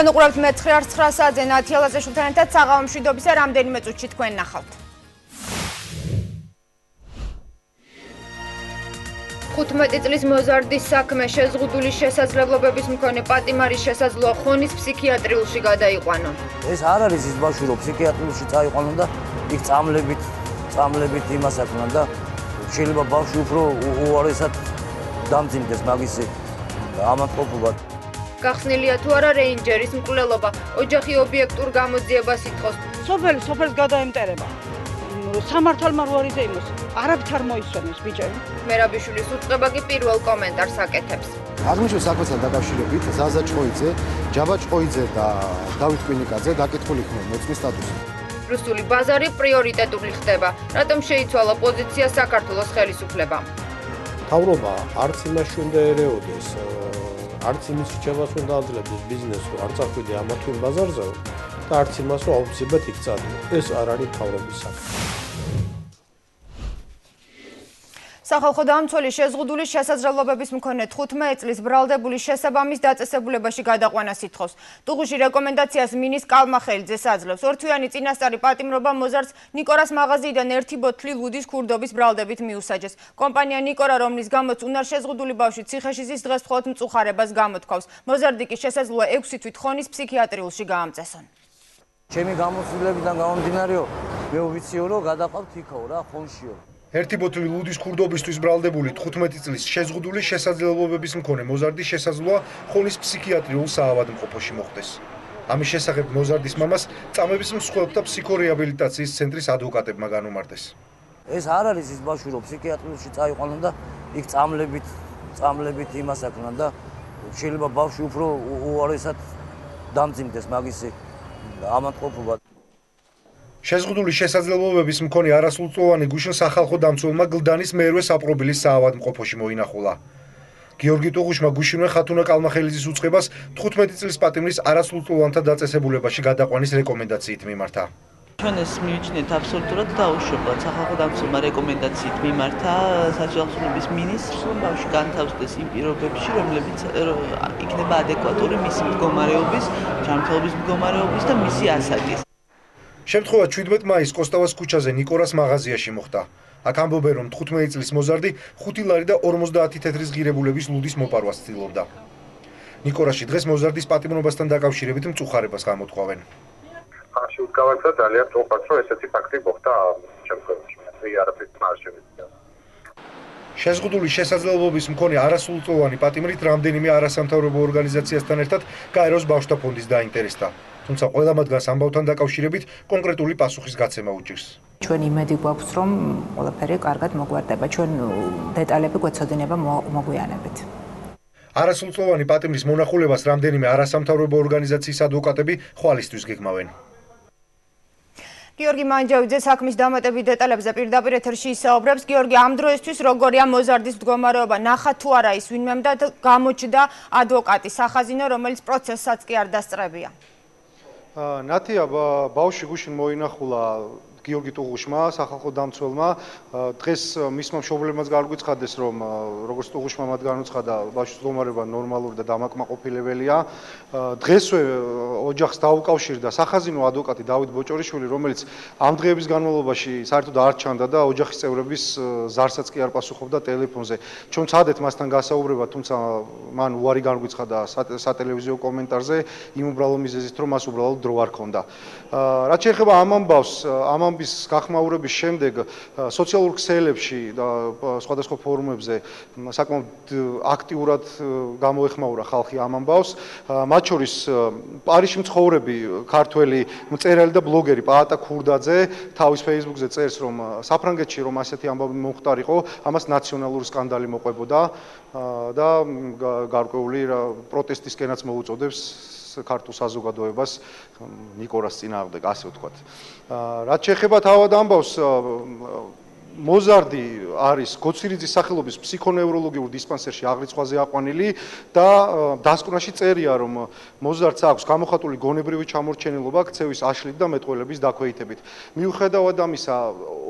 თქვენ უყურებთ მე-9 საათზე ნათიალაზე შულთან ერთად საღამო მშვიდობისა რამდენიმე წუთში თქვენ ნახავთ. 15 წლის მოზარდის საქმე შეზღუდული შესაძლებლობების მქონე პატიმარის შესაძლოა ხონის ფსიქიატრიულში გადაიყვანო. ეს არ არის ის ბავშვი რომ ფსიქიატრიულში წაიყვანონ და იქ წამლებით წამლებით იმას აკნან და შეიძლება ბავშვი უფრო უარესად დამძიმდეს მაგისი ამათყოფობა. გახსნილია თუ არა რეინჯერის მკვლელობა, ოჯახი ობიექტურ გამოძიებას ითხოვს. სოფელი სოფელს გადაემტერება. სამართალმა რო არის იმას, არაფერ მოისვენებს ბიჭები. მერაბიშვილის უწყება კი პირველ კომენტარს აკეთებს. აღმოჩნდა საქმესთან დაკავშირებით ზაზა ჭოიძე, ჯაბა ჭოიძე და დავით კვინიკაძე დაკითხული ხმენ მოწმის სტატუსი. რუსული ბაზარი პრიორიტეტული ხდება. რატომ შეიცვალა პოზიცია საქართველოს ხელისუფლებამ? თავრობა არც იმაში უნდა ერეოდეს, არც იმის რჩევას უნდა აძლევდეს ბიზნესს, რომ არ წახვიდე ამა თუ იმ ბაზარზე და არც იმას, რომ აუცილებლად იქ წადო. ეს არ არის თავრობის საქმე. სახალხო დამცველი შეზღუდული შესაძლებლობების მქონე 15 წლის ბრალდებული შესაბამის დაწესებულებაში გადაყვანას ითხოვს. ტუღუში რეკომენდაციას მინის კალმახელიძეს აძლევს. ორთვიანი წინასწარი პატიმრობა მოზარდს ნიკორას მაღაზიიდან ერთი ბოთლი ლუდის ქურდობის ბრალდებით მიუსაჯეს. კომპანია ნიკორა, რომლის გამოც უნარ შეზღუდული ბავშვი ციხეში ზის დღეს მხოლოდ მწუხარებას გამოთქვავს. მოზარდი კი შესაძლოა 6 თვით ხონის ფსიქიატრიულში გაამწესონ. ჩემი გამოცდილებიდან გამომდინარეო, მე ვიციო რომ გადაყავთ იქაო რა, ხონშიო. ერთი ბოთლი ლუდის ქურდობისთვის ბრალდებული 15 წლის შეზღუდული შესაძლებლობების მქონე მოზარდი შესაძლოა ხონის ფსიქიატრიულ საავადმყოფოში მოხდეს. ამის შესახებ მოზარდის მამას წამების მსხვერპლთა ფსიქორეაბილიტაციის ცენტრის ადვოკატებმა განუმარტეს. ეს არ არის ის ბავშვი რომ ფსიქიატრიულში წაიყვანონ და იქ წამლებით წამლებით იმას აკნან და შეიძლება ბავშვი უფრო უარესად დამძიმდეს მაგისი ამათყოფობა შეზღუდული შესაძლებლობების მქონე არასრულწლოვანი გუშინ სახალხო დამცველმა გლდანის მერვე საპრობილის საავადმყოფოში მოინახულა. გიორგი ტუღუშმა გუშინვე ხათუნა კალმახელიძის უწყებას 15 წლის პატიმრის არასრულწლოვანთა დაწესებულებაში გადაყვანის რეკომენდაციით მიმართა. ჩვენ ეს მივიჩნიეთ აბსოლუტურად დაუშვებად სახალხო დამცველმა რეკომენდაციით მიმართა საჯავხების მინისტრს რომ ბავშვი განთავსდეს იმ პირობებში რომლებიც იქნება ადეკვატური მისი მდგომარეობის, ჯანმრთელობის მდგომარეობის და მისი ასაკის. შემთხვევა 17 მაისს კოსტავას ქუჩაზე ნიკორას მაღაზიაში მოხდა. აქ ამბობენ რომ 15 წლის მოზარდი 5 ლარი და 50 თეთრის ღირებულების ლუდის მოპარვას ცდილობდა. ნიკორაში დღეს მოზარდის პატიმრობასთან დაკავშირებით მწუხარებას გამოთქვავენ. ახში უდგავარცა ძალიან წოხაც რომ ესეთი ფაქტი მოხდა შემთხვევაში. მე არაფერს არ შემიძლია. შეზღუდული შესაძლებლობების მქონე არასრულწლოვანი პატიმრით რამდენიმე არასამთავრობო ორგანიზაციასთან ერთად გაეროს ბავშვთა ფონდის დაინტერესდა. თუმცა ყველა მათგანს ამბავთან დაკავშირებით კონკრეტული პასუხისგაცემა უჭირს. ჩვენ იმედი გვაქვს, რომ ყველაფერი კარგად მოგვარდება. ჩვენ დეტალები გვეცოდინება მოგვიანებით. არასრულწლოვანი პატიმრის მონახულებას რამდენიმე არასამთავრობო ორგანიზაციის ადვოკატები ხვალისთვის გეგმავენ. გიორგი მანჯავიძე საქმის დამატებით დეტალებზე პირდაპირ ეთერში ისაუბრებს. გიორგი, ამ დროისთვის როგორია მოზარდის მდგომარეობა? ნახა თუ არა ის ვინმემ და გამოჩნდა ადვოკატი სახაზინო, რომელიც პროცესსაც კი არ დასწრებია? ნათია ბავში გუშინ მოინახულა გიორგი ტუღუშმა, სახალხო დამცველმა, დღეს მისმა მშობლებმაც გარგვიცხადეს, რომ როგორც ტუღუშმა მათ განუცხადა, ბავშვის მდგომარეობა ნორმალური და დამაკმაყოფილებელია. დღესვე ოჯახს დაუკავშირდა სახაზინო ადვოკატი დავით ბოჭორიშვილი, რომელიც ამ დღეების განმავლობაში საერთოდ არ ჩანდა და ოჯახის წევრების ზარსაც კი არ პასუხობდა ტელეფონზე. ჩვენ წადეთ მასთან გასაუბრება, თუმცა მან უარი განგვიცხადა სატელევიზიო კომენტარზე იმ უბრალო მიზეზით, რომ მას უბრალოდ დრო არ ქონდა. რაც შეეხება ამ ამბავს, ამ ამბის გახმაურების შემდეგ სოციალურ ქსელებში და სხვადასხვა ფორუმებზე საკმაოდ აქტიურად გამოეხმაურა ხალხი ამ ამბავს. მათ შორის პარიზში მცხოვრები ქართველი მწერალი და ბლოგერი პაატა ქურდაძე თავის Facebook-ზე წერს, რომ საფრანგეთში რომ ასეთი ამბავი მომხდარიყო, ამას ნაციონალური სკანდალი მოყვებოდა და გარკვეული პროტესტისკენაც მოუწოდებს ქართულ საზოგადოებას ნიკორას წინააღმდეგ ასე ვთქვათ. რაც შეეხება თავად ამბავს მოზარდი არის გოცირიძის სახელობის ფსიქონევროლოგიურ დისპანსერში აღრიცხვაზე აყვანილი და დასკვნაში წერია რომ მოზარდს აქვს გამოხატული გონებრივი ჩამორჩენილობა ქცევის აშლით და მეტყველების დაქვეითებით. მიუხედავად ამისა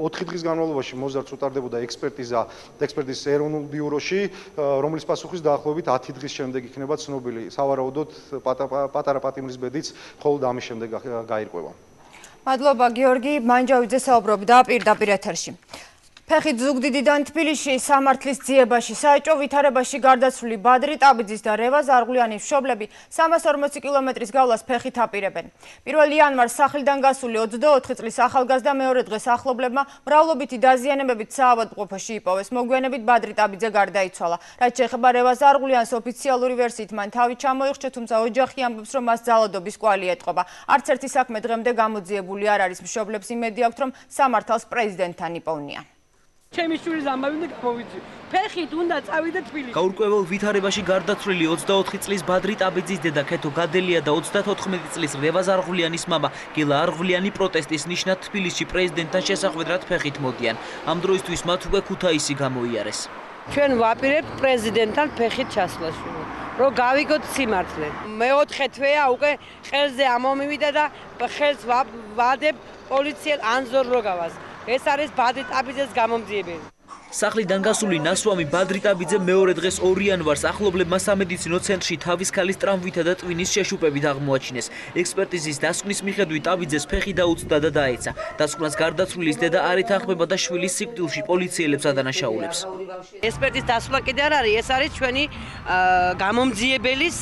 4 დღის განმავლობაში მოზარდს უტარდებოდა ექსპერტიზა ექსპერტიზის ეროვნულ ბიუროში, რომლის პასუხის დაახლოებით 10 დღის შემდეგ იქნება ცნობილი. სავარაუდოდ პატარა პატიმრის ბედიც მხოლოდ ამის შემდეგ გაირკვევა. მადლობა გიორგი, მანჯავიძე საუბრობდა პირდაპირ ეთერში. ფეხით ზუგდიდიდან თბილისში სამართლის ძიებაში საეჭო ვითარებაში გარდაცვლილი ბადრი ტაბიძის და რევაზ არღულიანის მშობლები 340 კილომეტრის გავლას ფეხით აპირებენ. 1 იანვარს სახლიდან გასული 24 წლის ახალგაზრდა მეორე დღეს ახლობლებმა მრავლობითი დაზიანებებით საავადმყოფოში იპოვეს. მოგვიანებით ბადრი ტაბიძე გარდაიცვალა. რაც შეეხება რევაზ არღულიანს ოფიციალური ვერსიით მან თავი ჩამოიხრჩა, თუმცა ოჯახი ამბობს, რომ მას ძალადობის კვალი ეტყობა. არც ერთი საქმე დღემდე გამოძიებული არ არის. მშობლებს იმედი აქვთ, რომ სამართალს პრეზიდენტთან იპოვნიან. ჩემი შვილის ამბავი უნდა გამოვიცი. ფეხით უნდა წავიდე თბილისში. გაურკვეველ ვითარებაში გარდაცვლილი 24 წლის ბადრი ტაბიძის დედა ქეთო გადელია და 34 წლის რევაზ არღვლიანის მამა გილა არღვლიანი პროტესტის ნიშნად თბილისში პრეზიდენტთან შესახვედრად ფეხით მოდიან. ამ დროისთვის მათ უკვე ქუთაისი გამოიარეს. ჩვენ ვაპირებთ პრეზიდენტთან ფეხით ჩასვლას. რომ გავიგოთ სიმართლე. მეოთხე თვეა უკვე ხელზე ამომივიდა და ხელს ვადებ პოლიციელ ანზორ როგავას. ეს არის ბადრი ტაბიძეს გამომძიებელი. სახლიდან გასული ნასვამი ბადრი ტაბიძე მეორე დღეს 2 იანვარს ახლობლებმა სამედიცინო ცენტრში თავის ქალის ტრამვითა და ტვინის შეშუპებით აღმოაჩინეს. ექსპერტიზის დასკვნის მიხედვით ტაბიძეს ფეხი დაუწდა და დაეცა. დასკვნას გარდაცვლილის დედა არ ეთანხმება და შვილის სიკვდილში პოლიციელებს ადანაშაულებს. ექსპერტიზის დასკვნა კიდე არ არის, ეს არის ჩვენი გამომძიებელის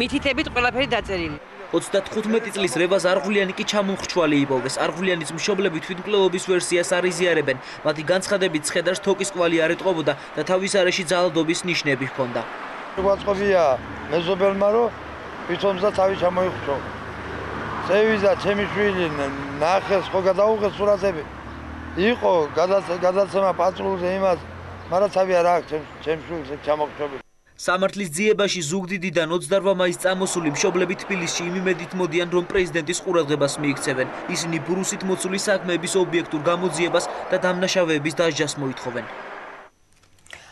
მითითებით ყველაფერი დაწერილი. 35 წლის რევას არღულიანი კი ჩამოხრჩვალი იპოვეს. არღულიანის მშობლები თვითმკვლელობის ვერსიას არიზიარებენ. მათი განცხადებით, ცხედარს თოკის კვალი არ ეტყობოდა და თავის არეში ძალადობის ნიშნები ჰქონდა. გვაწყობია მეზობელმა რომ თვითონსა თავი ჩამოიხრჩო. ზევიზა ჩემი შვილი ნახეს ხო გადაუღეს სურათები. იყო გადაცემა პატრულზე იმას, მაგრამ თავი არ აქვს ჩემ შვილს ჩამოხრჩობი. სამართლის ძიებაში ზუგდიდიდან 28 მაისს წამოსული მშობლები თბილისში იმედით მოდიან, რომ პრეზიდენტის ყურადღებას მიიქცევენ. ისინი ბრუსით მოცული საქმეების ობიექტურ გამოძიებას და დამნაშავეების დასჯას მოითხოვენ.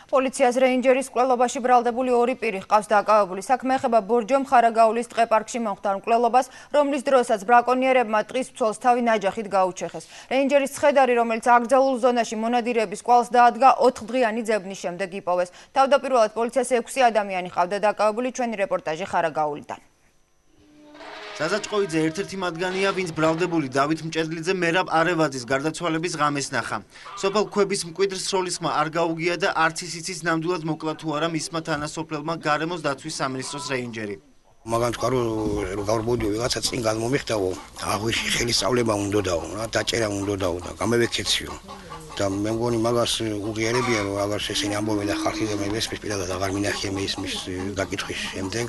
პოლიციას რეინჯერის კვლელობაში ბრალდებული ორი პირი ჰყავს დაკავებული. საქმე ეხება ბორჯომ ხარაგაულის ტყეპარკში მომხდარ მკვლელობას, რომლის დროსაც ბრაკონიერებმა ტყის მცველს თავი ნაჯახით გაუჩეხეს. რეინჯერის ცხედარი, რომელიც აკრძალულ ზონაში მონადირეების კვალს დაადგა 4 დღიანი ძებნის შემდეგ იპოვეს. თავდაპირველად პოლიციას 6 ადამიანი ჰყავდა დაკავებული, ჩვენი რეპორტაჟი ხარაგაულიდან. საზაჭყოიძე ერთ-ერთი მათგანია, ვინც ბრალდებული დავით მჭედლიძე მერაბ არევაძის გარდაცვალების ღამეს ნახა. სოფელ ქვების მკვიდრ სროლისმა არ გაუგია და არც ისიც ნამდვილად მოკლა თუ არა მისმა თანასოფლელმა გარემოს დაცვის სამინისტროს რეინჯერი. მაგან თქვა რომ გავრბოდიო ვიღაცა წინ გამომიხდაო, აღვიში ხელისწავლება უნდაო, რა დაჭერა უნდაო და გამევექეციო. და მე მგონი მაგას უღიარებია რომ აღარ შესენი ამბობენ და ხალხი მე ვესმის პირადად აღარ მინახია მე ის მის დაკითხვის შემდეგ.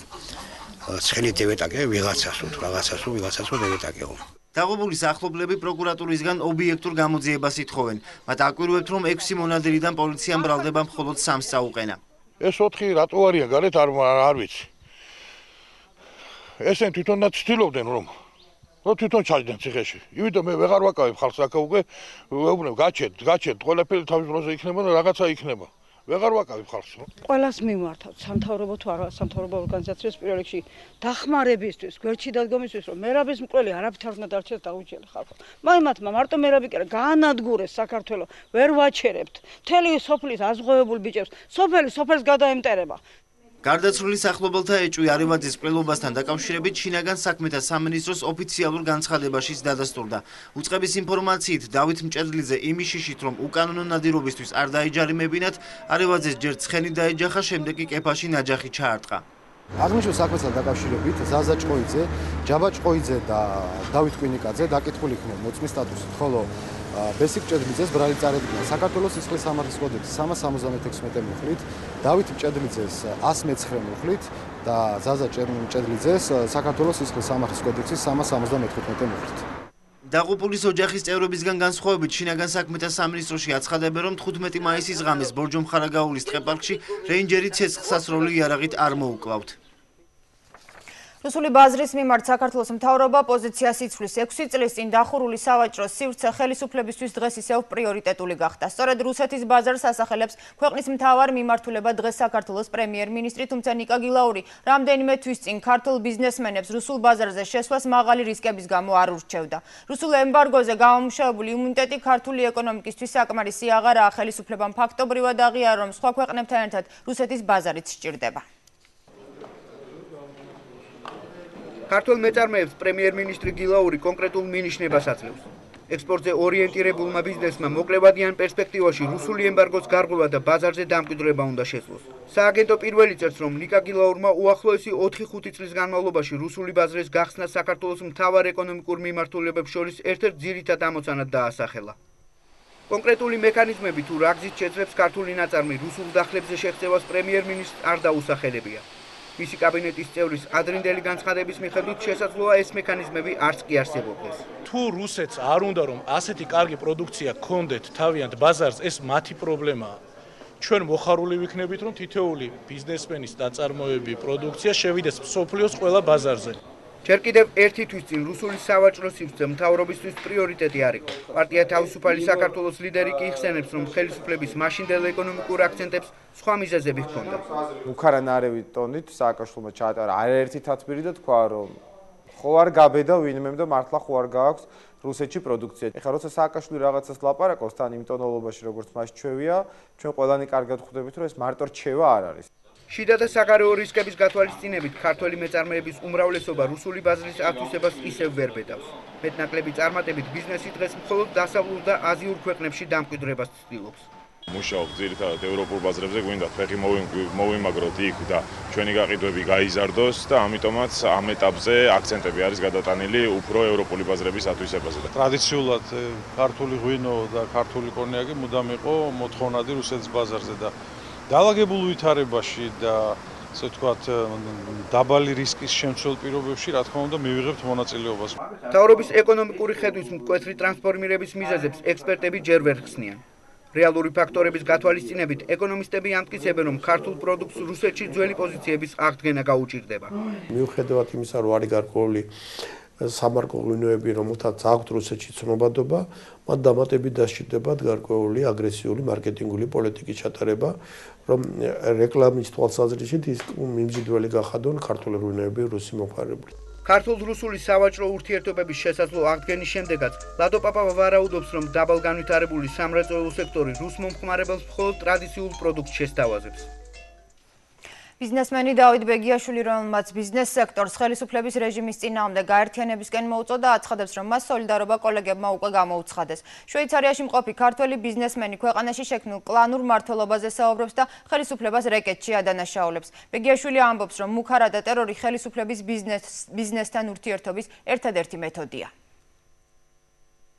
ცხელი დევეტაკე ვიღაცას თუ რაღაცას თუ ვიღაცას დევეტაკეო დაღობულის ახლობლები პროკურატურისგან ობიექტურ გამოძიებას ითხოვენ. მათ აკვირვებთ, რომ 6 მონადირიდან პოლიციამ ბრალდება მხოლოდ 3 საუყენა. ეს 4 რატო არია გარეთ არ არ ვიცი. ესენ თვითონაც ცდილობდნენ რომ რო თვითონ ჩაჯდნენ ციხეში. იმიტომ მე ვეღარ ვაკავებ ხალხს აქ უკვე ვეუბნებ გაჩეთ, გაჩეთ, ყველაფერი თავის დროზე იქნება და რაღაცა იქნება. ვეღარ ვაკავებ ხალხს. ყველას მიმართავ სამთავრობო თუ არა სამთავრობო ორგანიზაციებს პირველ რიგში დახმარებისთვის, გვერდში დადგომისთვის, რომ მერაბის მკვლელი არაფერ არ უნდა დარჩეს დაუჭირო ხალხო. მაიმათმა მარტო მერაბი კი არა, გაანადგურეს საქართველოს, ვერ ვაჩერებთ. მთელი სოფლის აზღვევებულ ბიჭებს, სოფელი სოფელს გადაემტერება. გარდაცვლილი სახლობელთა ეჭვი არივაძის ყრილობასთან დაკავშირებით შინაგან საქმეთა სამინისტროს ოფიციალურ განცხადებაში დადასტურდა. უწყების ინფორმაციით დავით მჭედლიძე იმის შიშით რომ უკანონო ნადირობისთვის არ დაიჯარიმებინათ, არივაძეს ჯერ ცხენი დაეჯახა, შემდეგ კი კეფაში ნაჯახი ჩაარტყა. აღნიშნულ საქმესთან დაკავშირებით ზაზა ჭყოიძე, ჯაბა ჭყოიძე და დავით კვინიკაძე დაკითხული იქნენ მოწმის სტატუსით, ხოლო ბესიკ ჭედლიძეს ბრალი წარედგინა საქართველოს სისხლის სამართლის კოდექსის 376 მუხლით, დავით ჭედლიძეს 119 მუხლით და ზაზა ჭედლიძეს საქართველოს სისხლის სამართლის კოდექსის 375 მუხლით. დაღუპულის ოჯახის წევრებისგან განსხვავებით შინაგან საქმეთა სამინისტროში აცხადებენ რომ 15 მაისის ღამეს ბორჯომ ხარაგაულის ტყეპარკში რეინჯერი ცეცხლსასროლი იარაღით არ მოუკლავთ. რუსული ბაზრის მიმართ საქართველოს მთავრობა პოზიციას იცვლის 6 წლის წინ დახურული სავაჭრო სივრცე ხელისუფლებისთვის დღეს ისევ პრიორიტეტული გახდა. სწორედ რუსეთის ბაზარს ასახელებს ქვეყნის მთავარ მიმართულება დღეს საქართველოს პრემიერ-მინისტრი, თუმცა ნიკა გილაური რამდენიმე თვის წინ ქართულ ბიზნესმენებს რუსულ ბაზარზე შესვლას მაღალი რისკების გამო არ ურჩევდა. რუსულ ემბარგოზე გამომუშავებული იმუნიტეტი ქართული ეკონომიკისთვის საკმარისი აღარაა. ხელისუფლებამ ფაქტობრივად აღიარა, რომ სხვა ქვეყნებთან ერთად რუსეთის ბაზარიც სჭირდება. ქართულ მეწარმეებს პრემიერ-მინისტრი გილაური კონკრეტულ მინიშნებას აძლევს. ექსპორტზე ორიენტირებულმა ბიზნესმა მოკლევადიან პერსპექტივაში რუსული ემბარგოს გარღვევა და ბაზარზე დამკვიდრება უნდა შეძლოს. სააგენტო პირველი წერს, რომ ნიკა გილაურმა უახლოესი 4-5 წლის განმავლობაში რუსული ბაზრის გახსნა საქართველოს მთავარ ეკონომიკურ მიმართულებებს შორის ერთ-ერთ ძირითად ამოცანად დაასახელა. კონკრეტული მექანიზმები თუ რა გზით შეძლებს ქართული ნაწარმი რუსულ დახლებზე შეღწევას პრემიერ-მინისტრს არ დაუსახელებია. მისი კაბინეტის წევრის ადრინდელი განცხადების მიხედვით შესაძლოა ეს მექანიზმები არც კი არსებობდეს. თუ რუსეთს არ უნდა რომ ასეთი კარგი პროდუქცია გქონდეთ თავიანთ ბაზარს, ეს მათი პრობლემაა. ჩვენ მოხარული ვიქნებით რომ თითოეული ბიზნესმენის დაწარმოები პროდუქცია შევიდეს სოფლიოს ყველა ბაზარზე. ჯერ კიდევ ერთი თვის წინ რუსული სავაჭრო სივრცე მთავრობისთვის პრიორიტეტი არ იყო. პარტია თავისუფალი საქართველოს ლიდერი კი იხსენებს, რომ ხელისუფლების მაშინდელ ეკონომიკურ აქცენტებს სხვა მიზეზები ჰქონდა. უკარანარევი ტონით სააკაშვილმა ჩაატარა არაერთი თათბირი და თქვა, რომ ხო არ გაბედა ვინმემ და მართლა ხო არ გააქვს რუსეთში პროდუქცია. ეხლა როცა სააკაშვილი რაღაცას ლაპარაკობს თან იმ ტონალობაში, როგორც მას ჩვევია, ჩვენ ყველანი კარგად ხვდებით, რომ ეს მარტო რჩევა არ არის. შიდა და საგარეო რისკების გათვალისწინებით ქართველი მეწარმეების უმრავლესობა რუსული ბაზრის ათვისებას ისევ ვერ ბედავს. მეტნაკლები წარმატებით ბიზნესი დღეს მხოლოდ დასავლურ და აზიურ ქვეყნებში დამკვიდრებას ცდილობს. მუშაობ ძირითადად ევროპულ ბაზრებზე, გვინდა ფეხი მოვიმაგროთ იქ და ჩვენი გაყიდვები გაიზარდოს და ამიტომაც ამ ეტაპზე აქცენტები არის გადატანილი უფრო ევროპული ბაზრების ათვისებაზე. ტრადიციულად ქართული ღვინო და ქართული კონიაკი მუდამ იყო მოთხოვნადი რუსეთის ბაზარზე და დაალაგებულ ვითარებაში და ასე ვთქვათ დაბალი რისკის შემცველ პირობებში რა თქმა უნდა მივიღებთ მონაწილეობას. თავრობის ეკონომიკური ხედვის მკვეთრი ტრანსფორმირების მიზეზებს ექსპერტები ჯერ ვერ ხსნიან. რეალური ფაქტორების გათვალისწინებით ეკონომისტები ამტკიცებენ, რომ ქართულ პროდუქტს რუსეთში ძველი პოზიციების აღდგენა გაუჭირდება. მიუხედავად იმისა, რომ არის გარკვეული სამარკო ღვინოები, რომელთაც აქვთ რუსეთში ცნობადობა, მათ დამატებით დასჭირდებათ გარკვეული აგრესიული მარკეტინგული პოლიტიკის ჩატარება, რომ რეკლამის თვალსაზრისით ის მიმზიდველი გახადონ ქართული ღვინოები რუსი მოხარებული. ქართულ-რუსული სავაჭრო ურთიერთობების შესაძლო აღდგენის შემდეგაც ლადო პაპავა ვარაუდობს, რომ დაბალ განვითარებული სამრეწველო სექტორი რუს მომხმარებელს მხოლოდ ტრადიციულ პროდუქტს შესთავაზებს. ბიზნესმენი დავით ბეგიაშვილი, რომელმაც ბიზნეს სექტორს ხელისუფლების რეჟიმის წინააღმდეგ გაერთიანებისკენ მოუწოდა, აცხადებს, რომ მას სოლიდარობა კოლეგებმა უკვე გამოუცხადეს. შვეიცარიაში მყოფი ქართველი ბიზნესმენი ქვეყანაში შექმნილ კლანურ მართლობაზე საუბრობს და ხელისუფლებას რეკეტში ადანაშაულებს. ბეგიაშვილი ამბობს, რომ მუქარა და ტერორი ხელისუფლების ბიზნესთან ურთიერთობის ერთადერთი მეთოდია.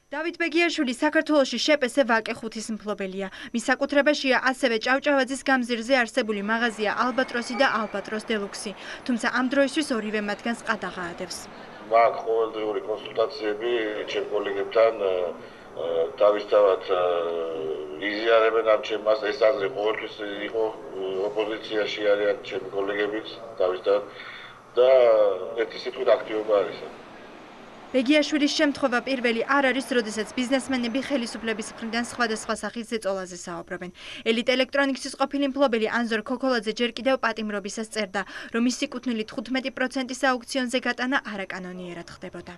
დავით ბეგიაშვილი საქართველოსი შეპესე ვაკე ხუთის მფლობელია. მის საკუთრებაშია ასევე ჭავჭავაძის გამზირზე არსებული მაღაზია ალბატროსი და ალბატროს დელუქსი, თუმცა ამ დროისთვის ორივე მათგანს ყადაღაადებს. მაგ ყოველდღიური კონსულტაციები ჩემ კოლეგებთან თავისთავად იზიარებენ ამ ჩემს ეს აზრი ყოველთვის იყო ოპოზიციაში არიან ჩემი კოლეგებიც თავისთავად და ერთი სიტყვით აქტიობა არის. ბეგიაშვილის შემთხვევა პირველი არ არის, როდესაც ბიზნესმენები ხელისუფლების მხრიდან სხვადასხვა სახის ზეწოლაზე საუბრობენ. ელიტ ელექტრონიკის ყოფილი მფლობელი ანზორ ქოქოლაძე ჯერ კიდევ პატიმრობისას წერდა, რომ მისი კუთვნილი 15%-ის აუქციონზე გატანა არაკანონიერად ხდებოდა.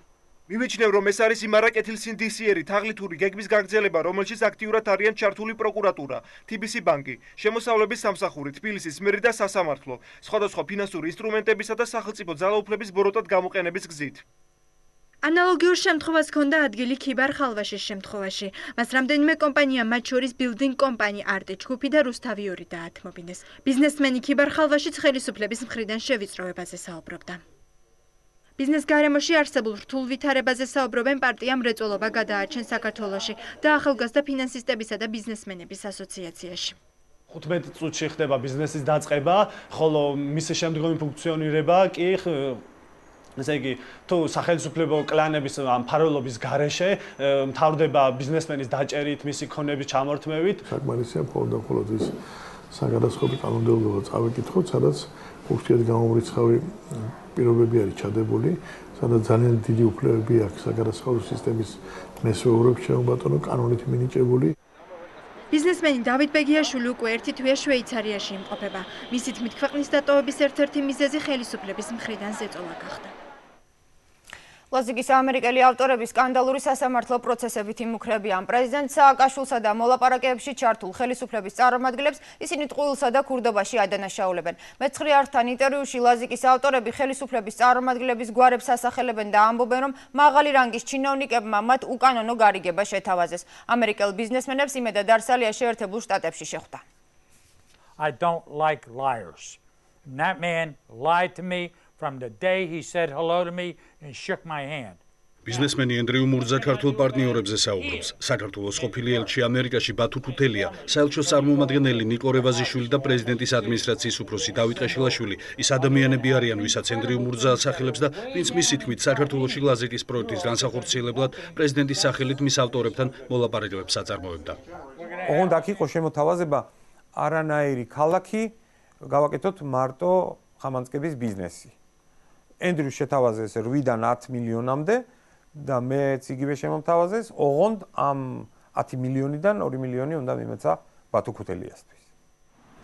მიმეჩნევ რომ ეს არის იმარაკეთილსინდისიერი თაღლითური გეგმის გაგრძელება რომელშიც აქტიურად არიან ჩართული პროკურატურა, TBC ბანკი, შემოსავლების სამსახური, თბილისის მერი და სასამართლო, სხვადასხვა ფინანსური ინსტრუმენტებისა და სახელმწიფო ძალაუფლების ბოროტად გამოყენების გზით. ანალოგიურ შემთხვევას ჰქონდა ადგილი ქიბარ ხალვაშის შემთხვევაში. მას რამდენიმე კომპანია, მათ შორის ბილდინგ კომპანი არტი ჯგუფი და რუსთავი ორი დაათმობინეს. ბიზნესმენი ქიბარ ხალვაშიც ხელისუფლების მხრიდან შევიწროებაზე საუბრობდა. ბიზნეს გარემოში არსებულ რთულ ვითარებაზე საუბრობენ პარტია მრეწველობა გადაარჩენ საქართველოში და ახალგაზრდა ფინანსისტებისა და ბიზნესმენების ასოციაციაში. 15 წუთში ხდება ბიზნესის დაწყება, ხოლო მისი შემდგომი ფუნქციონირება კი ესე იგი თუ სახელმწიფო კლანების ამ ფაროლობის გარეშე მთავრდება ბიზნესმენის დაჭერით, მისი ქონების ჩამორთმევით. საკმარისია მხოლოდ და მხოლოდ ის საგადასხობი კანონმდებლობა წავიკითხოთ, სადაც უშუალოდ გამომრიცხავი პირობები არის ჩადებული, სადაც ძალიან დიდი უფლებები აქვს საგადასახადო სისტემის მესვეურებს შეუბატონო კანონით მინიჭებული. ბიზნესმენი დავით ბეგიაშვილი უკვე ერთი თვეა შვეიცარიაში იმყოფება. მისი თქმით, ქვეყნის დატოვების ერთ-ერთი მიზეზი ხელისუფლების მხრიდან ზეწოლა გახდა. ლაზიკის ამერიკელი ავტორები სკანდალური სასამართლო პროცესებით იმუქრებიან პრეზიდენტ სააკაშვილსა და მოლაპარაკებებში ჩართულ ხელისუფლების წარმომადგენლებს ისინი ტყუილსა და ქურდობაში ადანაშაულებენ. მეცხრე ართან ინტერვიუში ლაზიკის ავტორები ხელისუფლების წარმომადგენლების გვარებს ასახელებენ და ამბობენ, რომ მაღალი რანგის ჩინოვნიკებმა მათ უკანონო გარიგება შეთავაზეს. ამერიკელ ბიზნესმენებს იმედა დარსალია შეერთებულ შტატებში შეხვდა. I don't like liars. And that man lied to me from the day he said hello to me and shook my hand. ბიზნესმენი ენდრიუ მურძა ქართულ პარტნიორებზე საუბრობს. საქართველოს ყოფილი ელჩი ამერიკაში ბათუ თუთელია, საელჩოს წარმომადგენელი ნიკო რევაზიშვილი და პრეზიდენტის ადმინისტრაციის უფროსი დავით ყეშილაშვილი ის ადამიანები არიან, ვისაც ენდრიუ მურძა ასახელებს და ვინც მისი თქმით საქართველოს ლაზიკის პროექტის განსახორციელებლად პრეზიდენტის სახელით მის ავტორებთან მოლაპარაკებებს აწარმოებდა. ოღონდ აქ იყო შემოთავაზება არანაირი ქალაქი გავაკეთოთ მარტო ხამანწკების ბიზნესი. ენდრიუ შეთავაზეს 8-დან 10 მილიონამდე და მეც იგივე შემოთავაზეს, ოღონდ ამ 10 მილიონიდან 2 მილიონი უნდა მიმეცა ბათუ ქუთელიასთვის.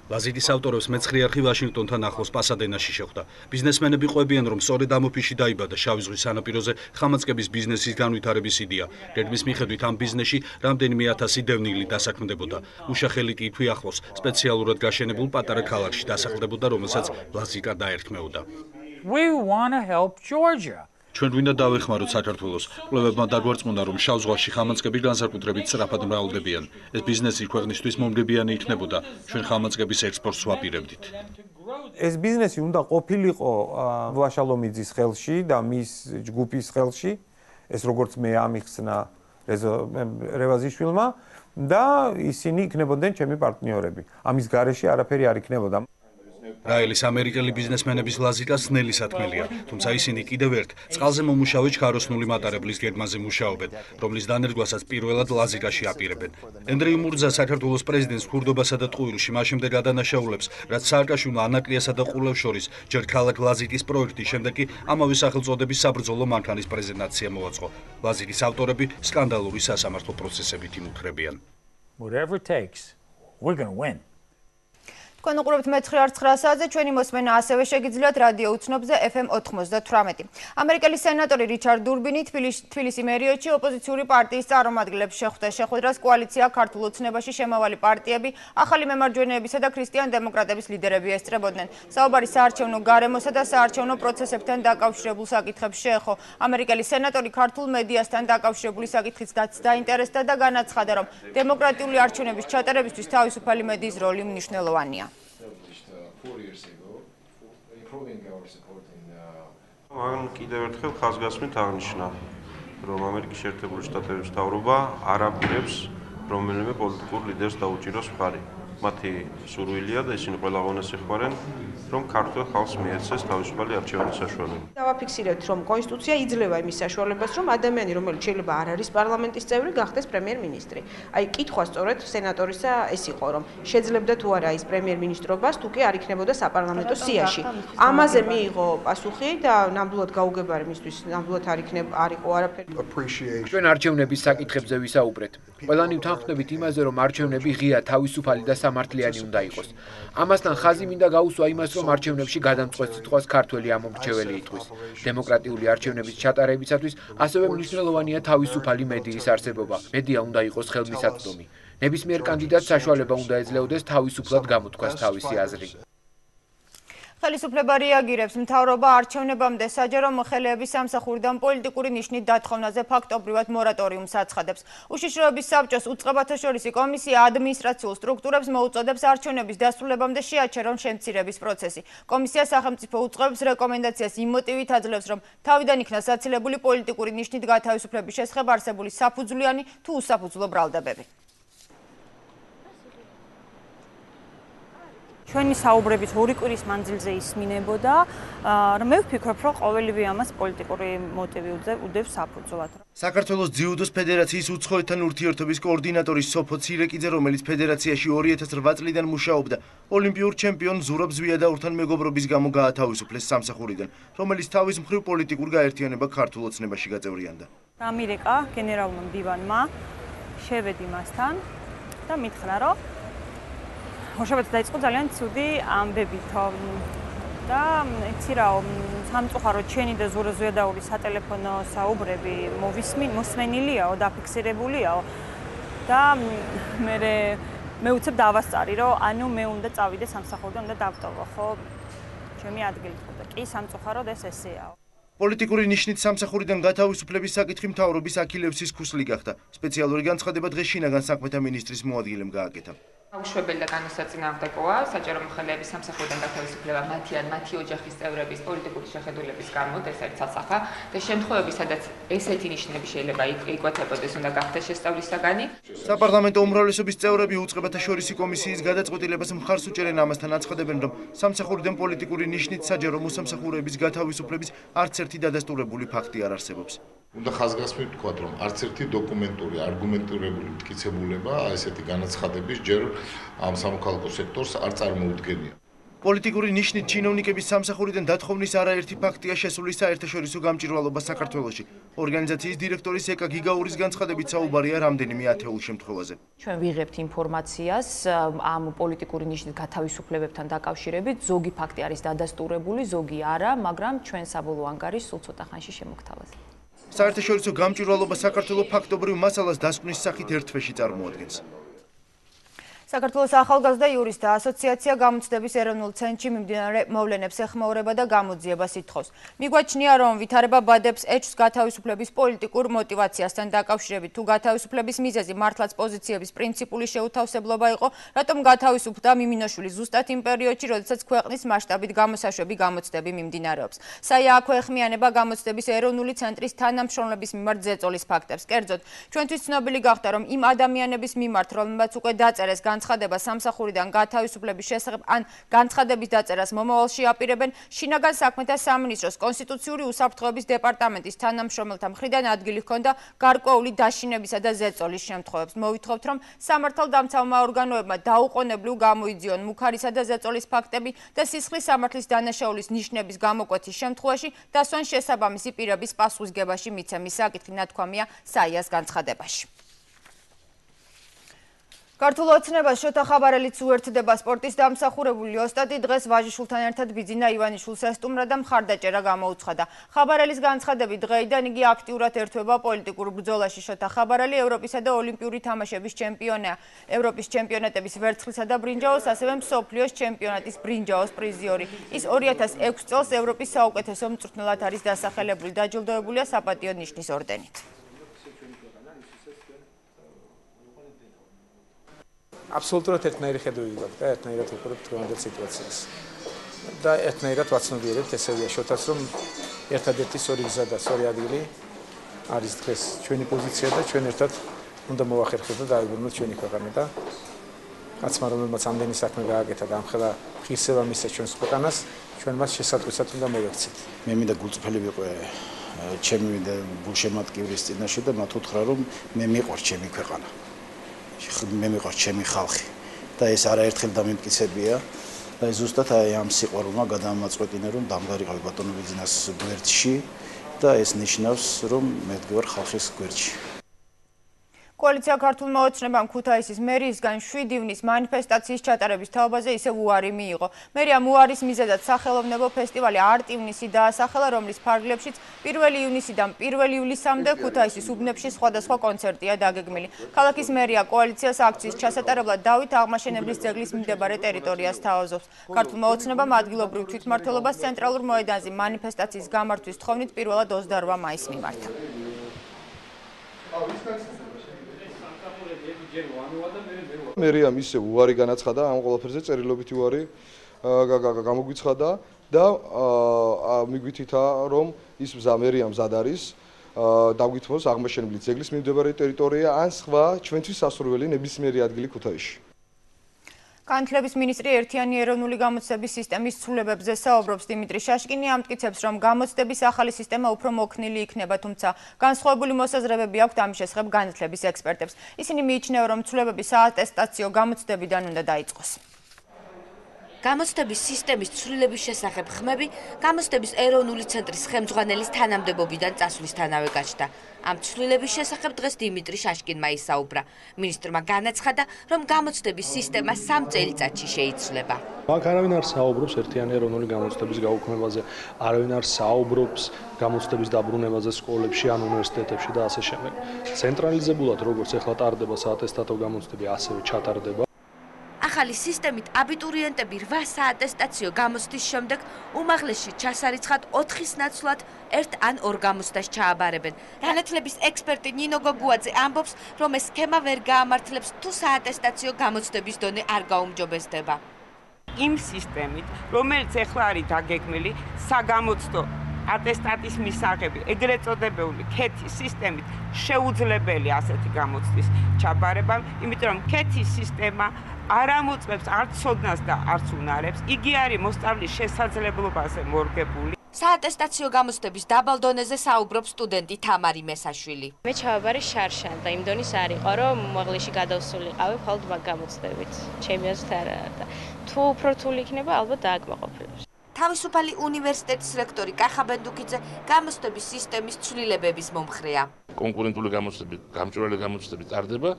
ლაზიტის ავტორებს მეცხრე არქი ვაშინგტონთან ახლოს პასადენაში შეხვდა. ბიზნესმენები ყვებიან, რომ სწორედ ამ ოფისში დაიბადა შავი ზღვის სანაპიროზე ხამაცკების ბიზნესის განვითარების იდეა. რედმის მიხედვით ამ ბიზნესში რამდენიმე ათასი დევნილი დასაქმდებოდა. უშახელი კი თვი ახლოს სპეციალურად გაშენებულ პატარა ქალაქში დასახლდებოდა, რომელსაც ლაზიკა დაერთმეოდა. We want to help Georgia. ჩვენ გვინდა დავეხმაროთ საქართველოს. კვლევებმა დაგვარწმუნა, რომ შავ ზღვაში ხამანწკები განსაკუთრებით სწრაფად მრავლდებიან. ეს ბიზნესი ქვეყნისთვის მომგებიანი იქნებოდა. ჩვენ ხამანწკების ექსპორტს ვაპირებდით. ეს ბიზნესი უნდა ყოფილიყო ვაშალომიძის ხელში და მის ჯგუფის ხელში. ეს როგორც მე ამიხსნა რევაზიშვილმა და ისინი იქნებოდნენ ჩემი პარტნიორები. ამის გარეშე არაფერი არ იქნებოდა. რაელის ამერიკელი ბიზნესმენების ლაზიკას ნელი სათქმელია, თუმცა ისინი კიდევ ერთ წყალზე მომუშავე ჩქაროსნული მატარებლის გერმანზე მუშაობენ, რომლის დანერგვასაც პირველად ლაზიკაში აპირებენ. ენდრიუ მურძა საქართველოს პრეზიდენტს ქურდობასა და ტყუილში მაშინდე გადანაშაულებს, რაც სააკაშვილმა ანაკლიასა და ყულევ შორის ჯერ ქალაქ ლაზიკის პროექტის შემდეგ კი ამავე სახელწოდების საბრძოლო მანქანის პრეზენტაცია მოაწყო. ლაზიკის ავტორები სკანდალური სასამართლო პროცესებით იმუქრებიან. Whatever it takes, we're going to win. თქვენ უყურებთ მე-9 საათზე ჩვენი მოსმენა ასევე შეგიძლიათ რადიო უცნობზე FM 98. ამერიკელი სენატორი რიჩარდ დურბინი თბილისი მერიოჩი ოპოზიციური პარტიის წარმომადგენლებს შეხვდა შეხვედრას კოალიცია ქართულ ოცნებაში შემავალი პარტიები, ახალი მემარჯვენეებისა და ქრისტიან დემოკრატების ლიდერები ესწრებოდნენ. საუბარი საარჩევნო გარემოსა და საარჩევნო პროცესებთან დაკავშირებულ საკითხებს შეეხო. ამერიკელი სენატორი ქართულ მედიასთან დაკავშირებული საკითხიც დაინტერესდა და განაცხადა, რომ დემოკრატიული არჩევნების ჩატარებისთვის თავისუფალი მედიის როლი მნიშვნელოვანია. მაგრამ კიდევ ერთხელ ხაზგასმით აღნიშნა, რომ ამერიკის შეერთებული შტატების მთავრობა არ აპირებს რომელიმე პოლიტიკურ ლიდერს დაუჭიროს მხარი. მათი სურვილია და ისინი ყველა ღონეს ეხმარენ, რომ ქართულ ხალხს მიეცეს თავისუფალი არჩევანის საშუალება. დავაფიქსირებთ, რომ კონსტიტუცია იძლევა იმის საშუალებას, რომ ადამიანი, რომელიც შეიძლება არ არის პარლამენტის წევრი, გახდეს პრემიერ-მინისტრი. აი, კითხვა სწორედ სენატორისა ეს იყო, რომ შეძლებდა თუ არა ის პრემიერ-მინისტრობას, თუ კი არ იქნებოდა საპარლამენტო სიაში. ამაზე მიიღო პასუხი და ნამდვილად გაუგებარი მისთვის ნამდვილად არ იქნებ არ იყო არაფერი. ჩვენ არჩევნების საკითხებზე ვისაუბრეთ. ყველანი ვთანხმდებით იმაზე, რომ არჩევნები ღია, თავისუფალი და სამართლიანი უნდა იყოს. ამასთან ხაზი მინდა გაუსვა იმას, რომ არჩევნებში გადამწყვეტ სიტყვას ქართველი ამომრჩეველი იტყვის. დემოკრატიული არჩევნების ჩატარებისათვის ასევე მნიშვნელოვანია თავისუფალი მედიის არსებობა. მედია უნდა იყოს ხელმისაწვდომი. ნებისმიერ კანდიდატს საშუალება უნდა ეძლეოდეს თავისუფლად გამოთქვას თავისი აზრი. ხელისუფლება რეაგირებს მთავრობა არჩევნებამდე საჯარო მოხელეების სამსახურიდან პოლიტიკური ნიშნით დათხოვნაზე ფაქტობრივად მორატორიუმს აცხადებს. უშიშროების საბჭოს უწყებათა შორისი კომისია ადმინისტრაციულ სტრუქტურებს მოუწოდებს არჩევნების დასრულებამდე შეაჩერონ შემცირების პროცესი. კომისია სახელმწიფო უწყებებს რეკომენდაციას იმ მოტივით აძლევს, რომ თავიდან იქნა საცილებული პოლიტიკური ნიშნით გათავისუფლების შესახებ არსებული საფუძვლიანი თუ უსაფუძვლო ბრალდებები. ჩვენი საუბრებით ორი კვირის მანძილზე ისმინებოდა, რომ მე ვფიქრობ, რომ ყოველივე ამას პოლიტიკური მოტივი უდევს საფუძვლად. საქართველოს ძიუდოს ფედერაციის უცხოეთთან ურთიერთობის კოორდინატორი სოფო ცირეკიძე, რომელიც ფედერაციაში 2008 წლიდან მუშაობდა, ოლიმპიურ ჩემპიონ ზურაბ ზვიადაურთან მეგობრობის გამო გაათავისუფლეს სამსახურიდან, რომელიც თავის მხრივ პოლიტიკურ გაერთიანება ქართულ ოცნებაში გაწევრიანდა. ამირეკა გენერალურმა მდივანმა შევედი მასთან და მითხრა, რომ მოშაბათ დაიწყო ძალიან ცუდი ამბებითო და იცი რა სამწუხარო ჩენი და ზურა ზვიადაური სატელეფონო საუბრები მოვისმენ მოსმენილიაო და ფიქსირებულიაო და მე მე უცებ დავასწარი რომ ანუ მე უნდა წავიდე სამსახურიდან უნდა დავტოვო ხო? ჩემი ადგილი ხო და კი სამწუხაროდ ეს ესეაო. პოლიტიკური ნიშნით სამსახურიდან გათავისუფლების საკითხი მთავრობის აქილევსის ქუსლი გახდა. სპეციალური განცხადება დღეს შინაგან საქმეთა მინისტრის მოადგილემ გააკეთა აუშვებელი და განუსაწინააღმდეგოა საჯარო მოხელეების სამსახურიდან გათავისუფლება მათი ან მათი ოჯახის წევრების პოლიტიკური შეხედულების გამო ეს არის ცალსახა და შემთხვევები სადაც ესეთი ნიშნები შეიძლება იკვეთებოდეს უნდა გახდეს შესწავლის საგანი საპარლამენტო უმრავლესობის წევრები უწყებათა შორისი კომისიის გადაწყვეტილებას მხარს უჭერენ ამასთან აცხადებენ რომ სამსახურიდან პოლიტიკური ნიშნით საჯარო მოსამსახურეების გათავისუფლების არც ერთი დადასტურებული ფაქტი არ არსებობს. უნდა ხაზგასმით ვთქვათ, რომ არც ერთი დოკუმენტური, არგუმენტირებული მტკიცებულება ესეთი განაცხადების ჯერ ამ სამოქალაქო სექტორს არ წარმოუდგენია. პოლიტიკური ნიშნით ჩინოვნიკების სამსახურიდან დათხოვნის არაერთი ფაქტია შესული საერთაშორისო გამჭირვალობა საქართველოში. ორგანიზაციის დირექტორის ეკა გიგაურის განცხადებით საუბარია რამდენიმე ათეულ შემთხვევაზე. ჩვენ ვიღებთ ინფორმაციას ამ პოლიტიკური ნიშნით გათავისუფლებებთან დაკავშირებით. ზოგი ფაქტი არის დადასტურებული, ზოგი არა, მაგრამ ჩვენ საბოლოო ანგარიშს სულ ცოტა ხანში შემოგთავაზებთ. საერთაშორისო გამჭვირვალობა საქართველოს ფაქტობრივ მასალას დასკვნის სახით ერთ თვეში წარმოადგენს. საქართველოს ახალგაზრდა იურისტთა ასოციაცია გამოცდების ეროვნულ ცენტრში მიმდინარე მოვლენებს ეხმაურება და გამოძიებას ითხოვს. მიგვაჩნია, რომ ვითარება ბადებს ეჭვს გათავისუფლების პოლიტიკურ მოტივაციასთან დაკავშირებით. თუ გათავისუფლების მიზეზი მართლაც პოზიციების პრინციპული შეუთავსებლობა იყო, რატომ გათავისუფლდა მიმინოშვილი ზუსტად იმ პერიოდში, როდესაც ქვეყნის მასშტაბით გამოსაშვები გამოცდები მიმდინარეობს. საი აქვე ეხმიანება გამოცდების ეროვნული ცენტრის თანამშრომლების მიმართ ზეწოლის ფაქტებს. კერძოდ, ჩვენთვის ცნობილი გახდა, რომ იმ ადამიანების მიმართ, რომელმაც უკვე დაწერეს განცხადება სამსახურიდან გათავისუფლების შესახებ ან განცხადების დაწერას მომავალში აპირებენ შინაგან საქმეთა სამინისტროს კონსტიტუციური უსაფრთხოების დეპარტამენტის თანამშრომელთა მხრიდან ადგილი ჰქონდა გარკვეული დაშინებისა და ზეწოლის შემთხვევებს. მოვითხოვთ, რომ სამართალდამცავმა ორგანოებმა დაუყოვნებლივ გამოიძიონ მუქარისა და ზეწოლის ფაქტები და სისხლის სამართლის დანაშაულის ნიშნების გამოკვეთის შემთხვევაში დასვან შესაბამისი პირების პასუხისგებაში მიცემის საკითხი ნათქვამია საიას განცხადებაში. ქართულ ოცნებას შოთა ხაბარელიც უერთდება სპორტის დამსახურებული ოსტატი დღეს ვაჟიშულთან ერთად ბიძინა ივანიშვილს ესტუმრა და მხარდაჭერა გამოუცხადა. ხაბარელის განცხადებით დღეიდან იგი აქტიურად ერთვება პოლიტიკურ ბრძოლაში. შოთა ხაბარელი ევროპისა და ოლიმპიური თამაშების ჩემპიონია. ევროპის ჩემპიონატების ვერცხლისა და ბრინჯაოს, ასევე მსოფლიოს ჩემპიონატის ბრინჯაოს პრიზიორი. ის 2006 წელს ევროპის საუკეთესო მწვრთნელად არის დასახელებული. დაჯილდოებულია საპატიო ნიშნის ორდენით. აბსოლუტურად ერთნაირი ხედვები გვაქვს და ერთნაირად ვუყურებთ დღევანდელ სიტუაციას. და ერთნაირად ვაცნობიერებთ ესევია შოთას რომ ერთადერთი სწორი გზა და სწორი ადგილი არის დღეს ჩვენი პოზიცია და ჩვენ ერთად უნდა მოახერხოთ და დაიბრუნოთ ჩვენი ქვეყანა და კაცმა რომელმაც ამდენი საქმე გააკეთა და ამხელა ღირსება მისცა ჩვენს ქვეყანას ჩვენ მას შესაძლებლად უნდა მოვექცეთ. მე მინდა გულწრფელი ვიყო ჩემი და გულშემატკივრის წინაშე და მათ უთხრა რომ მე მიყვარს ჩემი ქვეყანა. მე მიყვარს ჩემი ხალხი. და ეს არაერთხელ დამიმტკიცებია და ზუსტად აი ამ სიყვარულმა გადამაწყვეტინა რომ დამგარიყავი ბატონო ბიზნეს გვერდში და ეს ნიშნავს რომ მე ვარ ხალხის გვერდში კოალიცია ქართულმა ოცნებამ ქუთაისის მერიისგან 7 ივნის მანიფესტაციის ჩატარების თაობაზე ისევ უარი მიიღო. მერიამ უარის მიზეზად სახელოვნებო ფესტივალი არტ ივნისი დაასახელა, რომლის ფარგლებშიც 1 ივნისიდან 1 ივლისამდე ქუთაისის უბნებში სხვადასხვა კონცერტია დაგეგმილი. ქალაქის მერია კოალიციას აქციის ჩასატარებლად დავით აღმაშენებლის ძეგლის მიმდებარე ტერიტორიას თავაზობს. ქართულმა ოცნებამ ადგილობრივ თვითმმართველობას ცენტრალურ მოედანზე მანიფესტაციის გამართვის თხოვნით 1-28 მაისს მიმართა. მერიამ ისე უარი განაცხადა ამ ყველაფერზე წერილობითი უარი გამოგვიცხადა და მიგვითითა რომ ის მზამერიამ მზად არის დაგვითმოს აღმაშენებლის ძეგლის მიმდებარე ტერიტორია ან სხვა ჩვენთვის სასურველი ნებისმიერი ადგილი ქუთაისში განათლების მინისტრი ერთიანი ეროვნული გამოცდების სისტემის ცვლილებებზე საუბრობს. დიმიტრი შაშკინი ამტკიცებს რომ გამოცდების ახალი სისტემა უფრო მოქნილი იქნება თუმცა განსხვავებული მოსაზრებები აქვთ ამ შესახებ განათლების ექსპერტებს. ისინი მიიჩნევენ რომ ცვლილებები საატესტაციო გამოცდებიდან უნდა დაიწყოს გამოცდების სისტემის ცვლილების შესახებ ხმები გამოცდების ეროვნული ცენტრის ხელმძღვანელის თანამდებობიდან წასვლისთანავე გაჩნდა. ამ ცვლილების შესახებ დღეს დიმიტრი შაშკინმა ისაუბრა. მინისტრმა განაცხადა, რომ გამოცდების სისტემა სამ წელიწადში შეიცვლება. მაგ არავინ არ საუბრობს ერთიანი ეროვნული გამოცდების გაუქმებაზე, არავინ არ საუბრობს გამოცდების დაბრუნებაზე სკოლებში ან უნივერსიტეტებში და ასე შემდეგ. ცენტრალიზებულად როგორც ეხლა ტარდება საატესტატო გამოცდები, ასევე ჩატარდება ახალი სისტემით აბიტურიენტები 8 საატესტაციო გამოცდის შემდეგ უმაღლესში ჩასარიცხად 4-ის ნაცვლად ერთ ან ორ გამოცდას ჩააბარებენ. განათლების ექსპერტი ნინო გოგუაძე ამბობს, რომ ეს სქემა ვერ გაამართლებს თუ საატესტაციო გამოცდების დონე არ გაუმჯობესდება. იმ სისტემით, რომელიც ახლა არის დაგეგმილი, საგამოცდო ატესტატის მისაღები, ეგრეთ წოდებული ქეთის სისტემით შეუძლებელი ასეთი გამოცდის ჩაბარება, იმიტომ რომ ქეთის სისტემა არ ამოწმებს არც ცოდნას და არც უნარებს. იგი არის მოსწავლის შესაძლებლობაზე მორგებული. საატესტაციო გამოცდების დაბალ დონეზე საუბრობს სტუდენტი თამარი მესაშვილი. მე ჩავაბარი შარშან და იმ დონის არ იყო, რომ მოღლიში გადავსულიყავი მხოლოდ მაგ გამოცდებით. ჩემი აზრით არა და თუ უფრო რთული იქნება, ალბათ დააკმაყოფილებს. თავისუფალი უნივერსიტეტის რექტორი კახა ბენდუკიძე გამოცდების სისტემის ცვლილებების მომხრეა. კონკურენტული გამოცდები, გამჭვირვალე გამოცდები ტარდება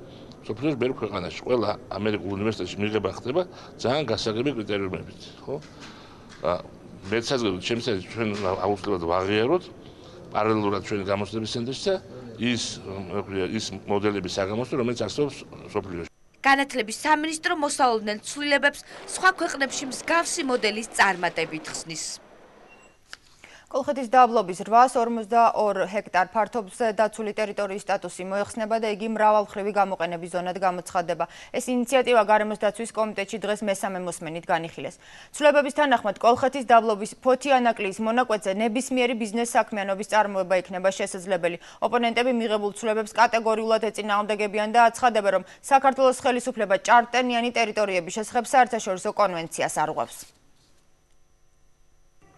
სოფლიოს ბევრ ქვეყანაში. ყველა ამერიკულ უნივერსიტეტში მიღება ხდება ძალიან გასაგები კრიტერიუმებით, ხო? ა მე საზოგადოებრივ ჩემს ჩვენ აუცილებლად ვაღიაროთ პარალელურად ჩვენი გამოცდების ცენტრში და ის ის მოდელების საგამოცდო, რომელიც არსებობს სოფლიოში. განათლების სამინისტრო მოსალოდნელ ცვლილებებს სხვა ქვეყნებში მსგავსი მოდელის წარმატებით ხსნის. კოლხეთის დაბლობის 852 ჰექტარ ფართობზე დაცული ტერიტორიის სტატუსი მოიხსნება და იგი მრავალხრივი გამოყენების ზონად გამოცხადდება. ეს ინიციატივა გარემოს დაცვის კომიტეტში დღეს მესამე მოსმენით განიხილეს. ცვლილებების თანახმად კოლხეთის დაბლობის ფოთიანაკლის მონაკვეთზე ნებისმიერი ბიზნეს საქმიანობის წარმოება იქნება შესაძლებელი. ოპონენტები მიღებულ ცვლილებებს კატეგორიულად ეწინააღმდეგებიან და აცხადებენ, რომ საქართველოს ხელისუფლება ჭარტენიანი ტერიტორიების შესახებ საერთაშორისო კონვენციას არღვევს.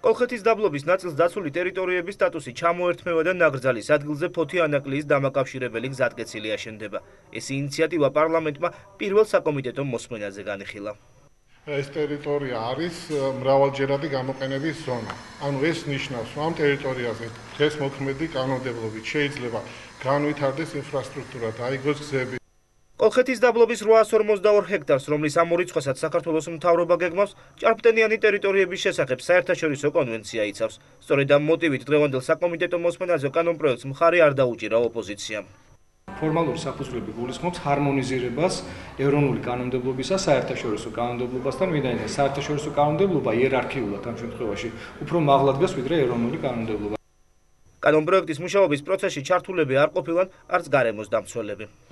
კოლხეთის დაბლობის ნაწილს დაცული ტერიტორიების სტატუსი ჩამოერთმევა და ნაგრძალის ადგილზე ფოთი ანაკლიის დამაკავშირებელი გზატკეცილი აშენდება. ეს ინიციატივა პარლამენტმა პირველ საკომიტეტო მოსმენაზე განიხილა. ეს ტერიტორია არის მრავალჯერადი გამოყენების ზონა. ანუ ეს ნიშნავს, რომ ამ ტერიტორიაზე დღეს მოქმედი კანონმდებლობით შეიძლება განვითარდეს ინფრასტრუქტურა, დაიგოს გზები, კოლხეთის დაბლობის 852 ჰექტარს, რომლის ამორიცხვასაც საქართველოს მთავრობა გეგმავს, ჭარბტენიანი ტერიტორიების შესახებ საერთაშორისო კონვენცია იცავს. სწორედ ამ მოტივით დღევანდელ საკომიტეტო მოსმენაზე კანონპროექტს მხარი არ დაუჭირა ოპოზიციამ. ფორმალური საფუძვლები გულისხმობს ჰარმონიზირებას ეროვნული კანონმდებლობისა საერთაშორისო კანონმდებლობასთან, ვინაიდან საერთაშორისო კანონმდებლობა იერარქიულად ამ შემთხვევაში უფრო მაღლა დგას ვიდრე ეროვნული კანონმდებლობა. კანონპროექტის მუშაობის პროცესში ჩართულები არ ყოფილან არც გარემოს დამცველები.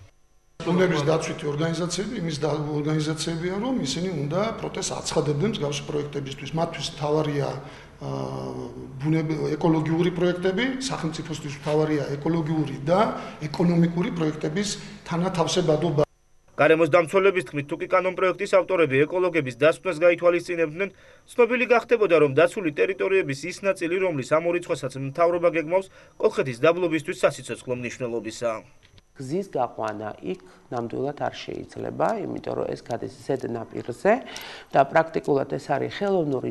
ბუნების დაცვითი ორგანიზაციები იმის ორგანიზაციებია, რომ ისინი უნდა პროტესტს აცხადებდნენ მსგავსი პროექტებისთვის. მათთვის თავარია ბუნები ეკოლოგიური პროექტები, სახელმწიფოსთვის თავარია ეკოლოგიური და ეკონომიკური პროექტების თანათავსებადობა. გარემოს დამცველების თქმით, თუკი კანონპროექტის ავტორები ეკოლოგების დასკვნას გაითვალისწინებდნენ, ცნობილი გახდებოდა, რომ დაცული ტერიტორიების ის ნაწილი, რომლის ამორიცხვასაც მთავრობა გეგმავს, კოლხეთის დაბლობისთვის სასიცოცხლო მნიშვნელობისაა. გზის გაყვანა იქ ნამდვილად არ შეიძლება, იმიტომ რომ ეს გადის ზედ ნაპირზე და პრაქტიკულად ეს არის ხელოვნური